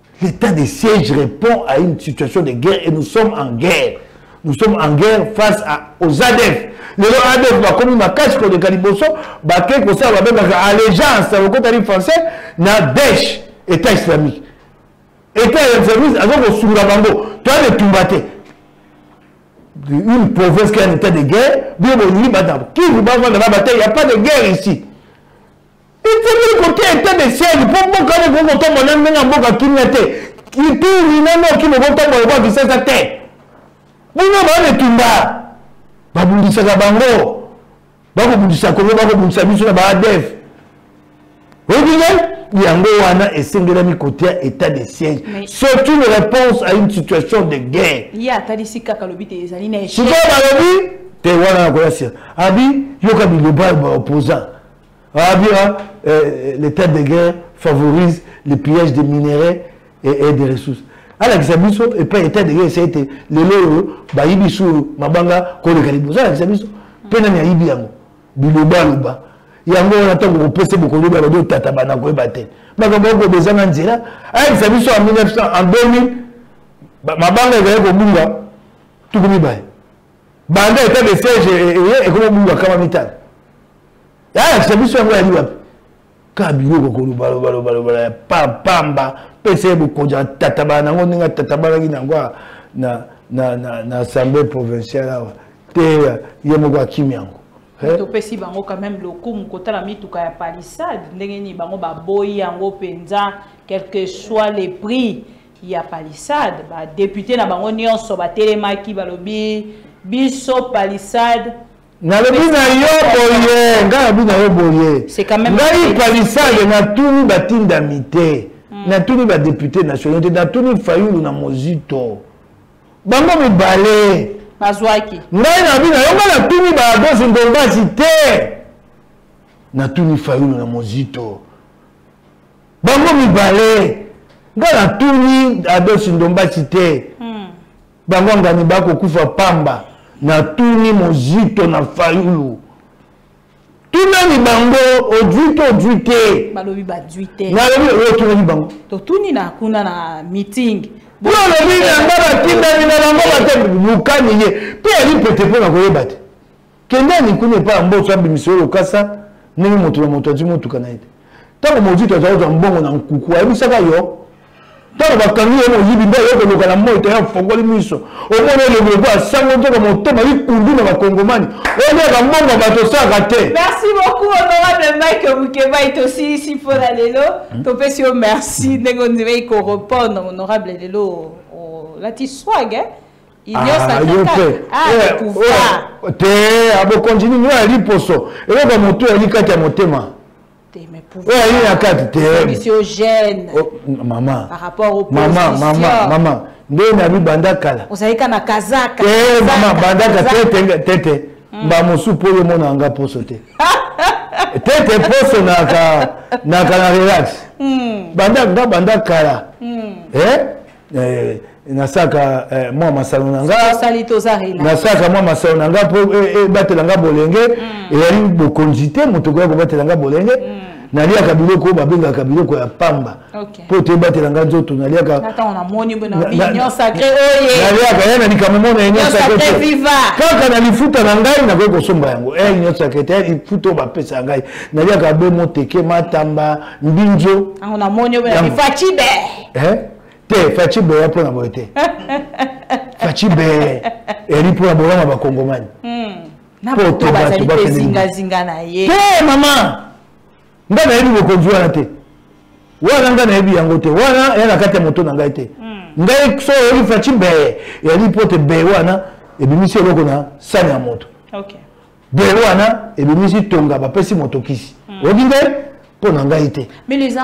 L'état de siège répond à une situation de guerre et nous sommes en guerre. Nous sommes en guerre face à, aux ADF. lelo adf bakomi makasi koleka liboso bake kosala babengaka allégeance na lokota li français na desh état islamique état ya islamique aza kosunga bango toya etumba te une province qui est en état de guerre bino bolingi bata kivu bavanda na bata ya pas de guerre ici etikili kotia etat de siège mpo mboka wana ekoki kotomba na ndenge ya mboka kimia te ituri na noki bokotomba lokola kisasa te bino baa na etumba babundisaka bango bakobundisa kongo bakobundisa biso na baadef oyebi ngai yango wana esengelami kotia état de siège c'est une réponse à une situation de guerre sikoyo balobi te wana nakoya sir abi yoka biloba baopposant Abira, euh, l'état de guerre favorise le pillage des minéraux et, et des ressources. alakisa biso epai etat de guerre esa ete lelo oyo bayibi su mabanga koleka liboso alakisa biso mpe nani ayibi yango bilobaloba yango wana ntango kopesa bokoloba badi otata bana koyeba te makambo yoko bezanga nzela ayebisa biso en 1900 en 2000 mabanga ezali kobunga tuku mibale banda etat de siège eye ekomi obunga kama mitano ayakisa biso yango yali wapi kaka biloko kolobalobalobaloba ya pampamba pesa ye bokonzi atatabana nango ndenge atatabanaki nango na assemblée provinciale awa te ye moko akimi yango eh? topesi bango quand même lokumu kotala mituka ya palissade ndenge nini bango baboyi yango mpenza quelque soit le prix ya palissade ba depute na bango nyonso batelemaki balobi biso palissade nalobi na yo boye ngai nalobi na yo boye ngai palisade natuni batindami te hmm. natuni badepute national te natuni fayulu na mozito bango mibale bazwaki ngai nalobi na yo ngai natuni badosi ndombasi te natuni fayulu na mozito bango mibale nga natuni adosi ndombasi te hmm. bango angani bakokufa pamba natuni mozito na fayulu tunani bango ozwi to ozwi te balobi bazwi te nalobi oyo otunaki bango totuni na kuna na meeting bolobi nanga batindami na bango bate lukani ye mpe yali pete mpo na koyeba te kende ani kuna epai ya mboso abimisa yo lokasa ndenge moto na moto ati motuka na ye te ntango mozito azali kozwa mbongo na nkuku ayebisaka yo ntango bakangi ye moyibi nde ayo koloka na moi taya ofongoli miso omoni elongo eko asango nzoka motema likundu na bakongomani oliaka mbongo ya bato osalaka te merci beaucoup honorable mike mukebai tosilisi mpo na lelo hmm? topesi yo merci ndenge ondimaki korepondre honorable lelo olati swag eh? Ah, yo mpe ah, eh, oh, te ah, bokonzi nini oyo ali poso eloko ya motu ali kati ya motema oyo ali na kati temamamamamama nde nabi banda kala eh, mama bandaka tete tete hmm. mba mosusu mpo oyo omona yanga poso te tete poso naka naka na relax hmm. banda nga banda kala hmm. eh? Eh, nasalaka eh, mwa masano na nganasalaka mwa masano na nga mpo ebatela eh, nga bolenge mm. eyali bokonzi te moto okoya kobatela nga bolenge mm. naliaka biloko oyo babengaka biloko ya pamba mpo ete ebatela nga nzoto naliaka ya na likambo mona union sacrete kaka na lifuta na ngai nakoki kosomba yango e union sacrete ya lifuta oyo bapesa ya ngai naliaka bemoteke matamba mbinzo eh? te faci beya mpo na boye te faci beye eri mpo na bolama bakongomani mpo hmm. to bato bakezingazinga na ye te mama nga nayebi bokonzi wana te wana nga nayebi yango te wana ya na kati ya moto na ngai te hmm. ngai so oyebi faci beye yali mpo te beye wana ebimisi eloko na sani ya moto okay. bwelo wana ebimisi tonga bapesi moto kisi hmm. oyoki ngai mpo na ngai te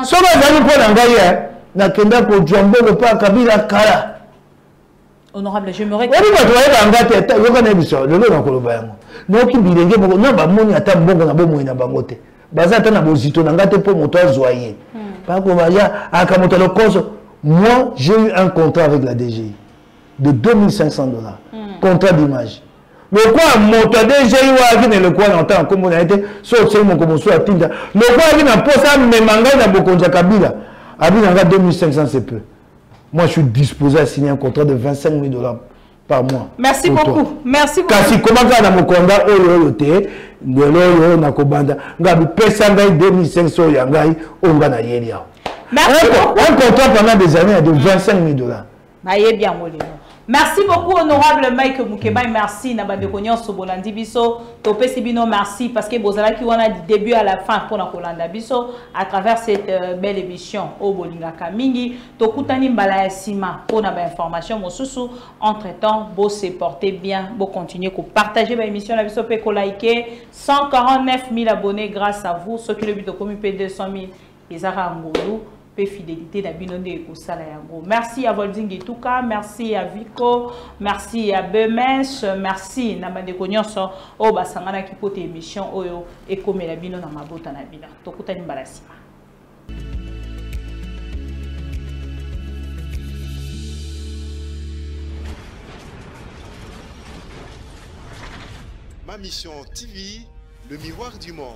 soki ezali mpo na ngai eh, nakenda kozwa mbongo mpo ya kabila kala honorable j'aimerais oyebi bato bayeba nga te ata yoka na biso lelo nakoloba yango nayoki bilenge moko na bamoni ata mbongo na bomoi na bango te baza ata na bozito na nga te mpo moto azwa ye hmm. bakoba ya aka moto ya lokoso moi j'ai eu un contrat avec la dgi de 2500 dollars hmm. contrat d'image lokola moto adejei oyo ayaki na eleko wana otanga nkombo na ye te so otie moko mosusu atinda lokola ayaki na mposa amema ngai na bokonzi ya kabila abina nga 2500 c'est peu moi je suis disposé à signer un contrat de 25 000 dollars par mois merci beaucoup merci beaucoup kasi koma kaka na mokonda oyo oyo te lelo oyo nakobanda nga bipesa ngai 2500 oyo ya ngai oyo nga nayeli awa un contrat pendant des années ya de 25 000 dollars nayebi yango lelo merci beaucoup honorable mike mukebai merci na bandeko nyonso bolandi biso topesi bino merci parce que bozalaki wana du début à la fin mpona kolanda biso à travers cette euh, belle émission oyo bolingaka mingi tokutani mbala ya nsima mpona bainformation mosusu entre temps bose porte bien bocontinue kopartage baémission na biso mpe kolike 149 000 abonnés grâce à vous soki lobi tokomi mpe 200 000 eza kaka ngolu mpe fidelité na bino nde ekosala yango merci ya volding ituka merci ya vico merci ya bemes merci na bandeko nyonso oyo basanganaki mpo te émission oyo ekomela bino na mabota na bino tokutani mbala nsima Ma Mission TV, le miroir du monde.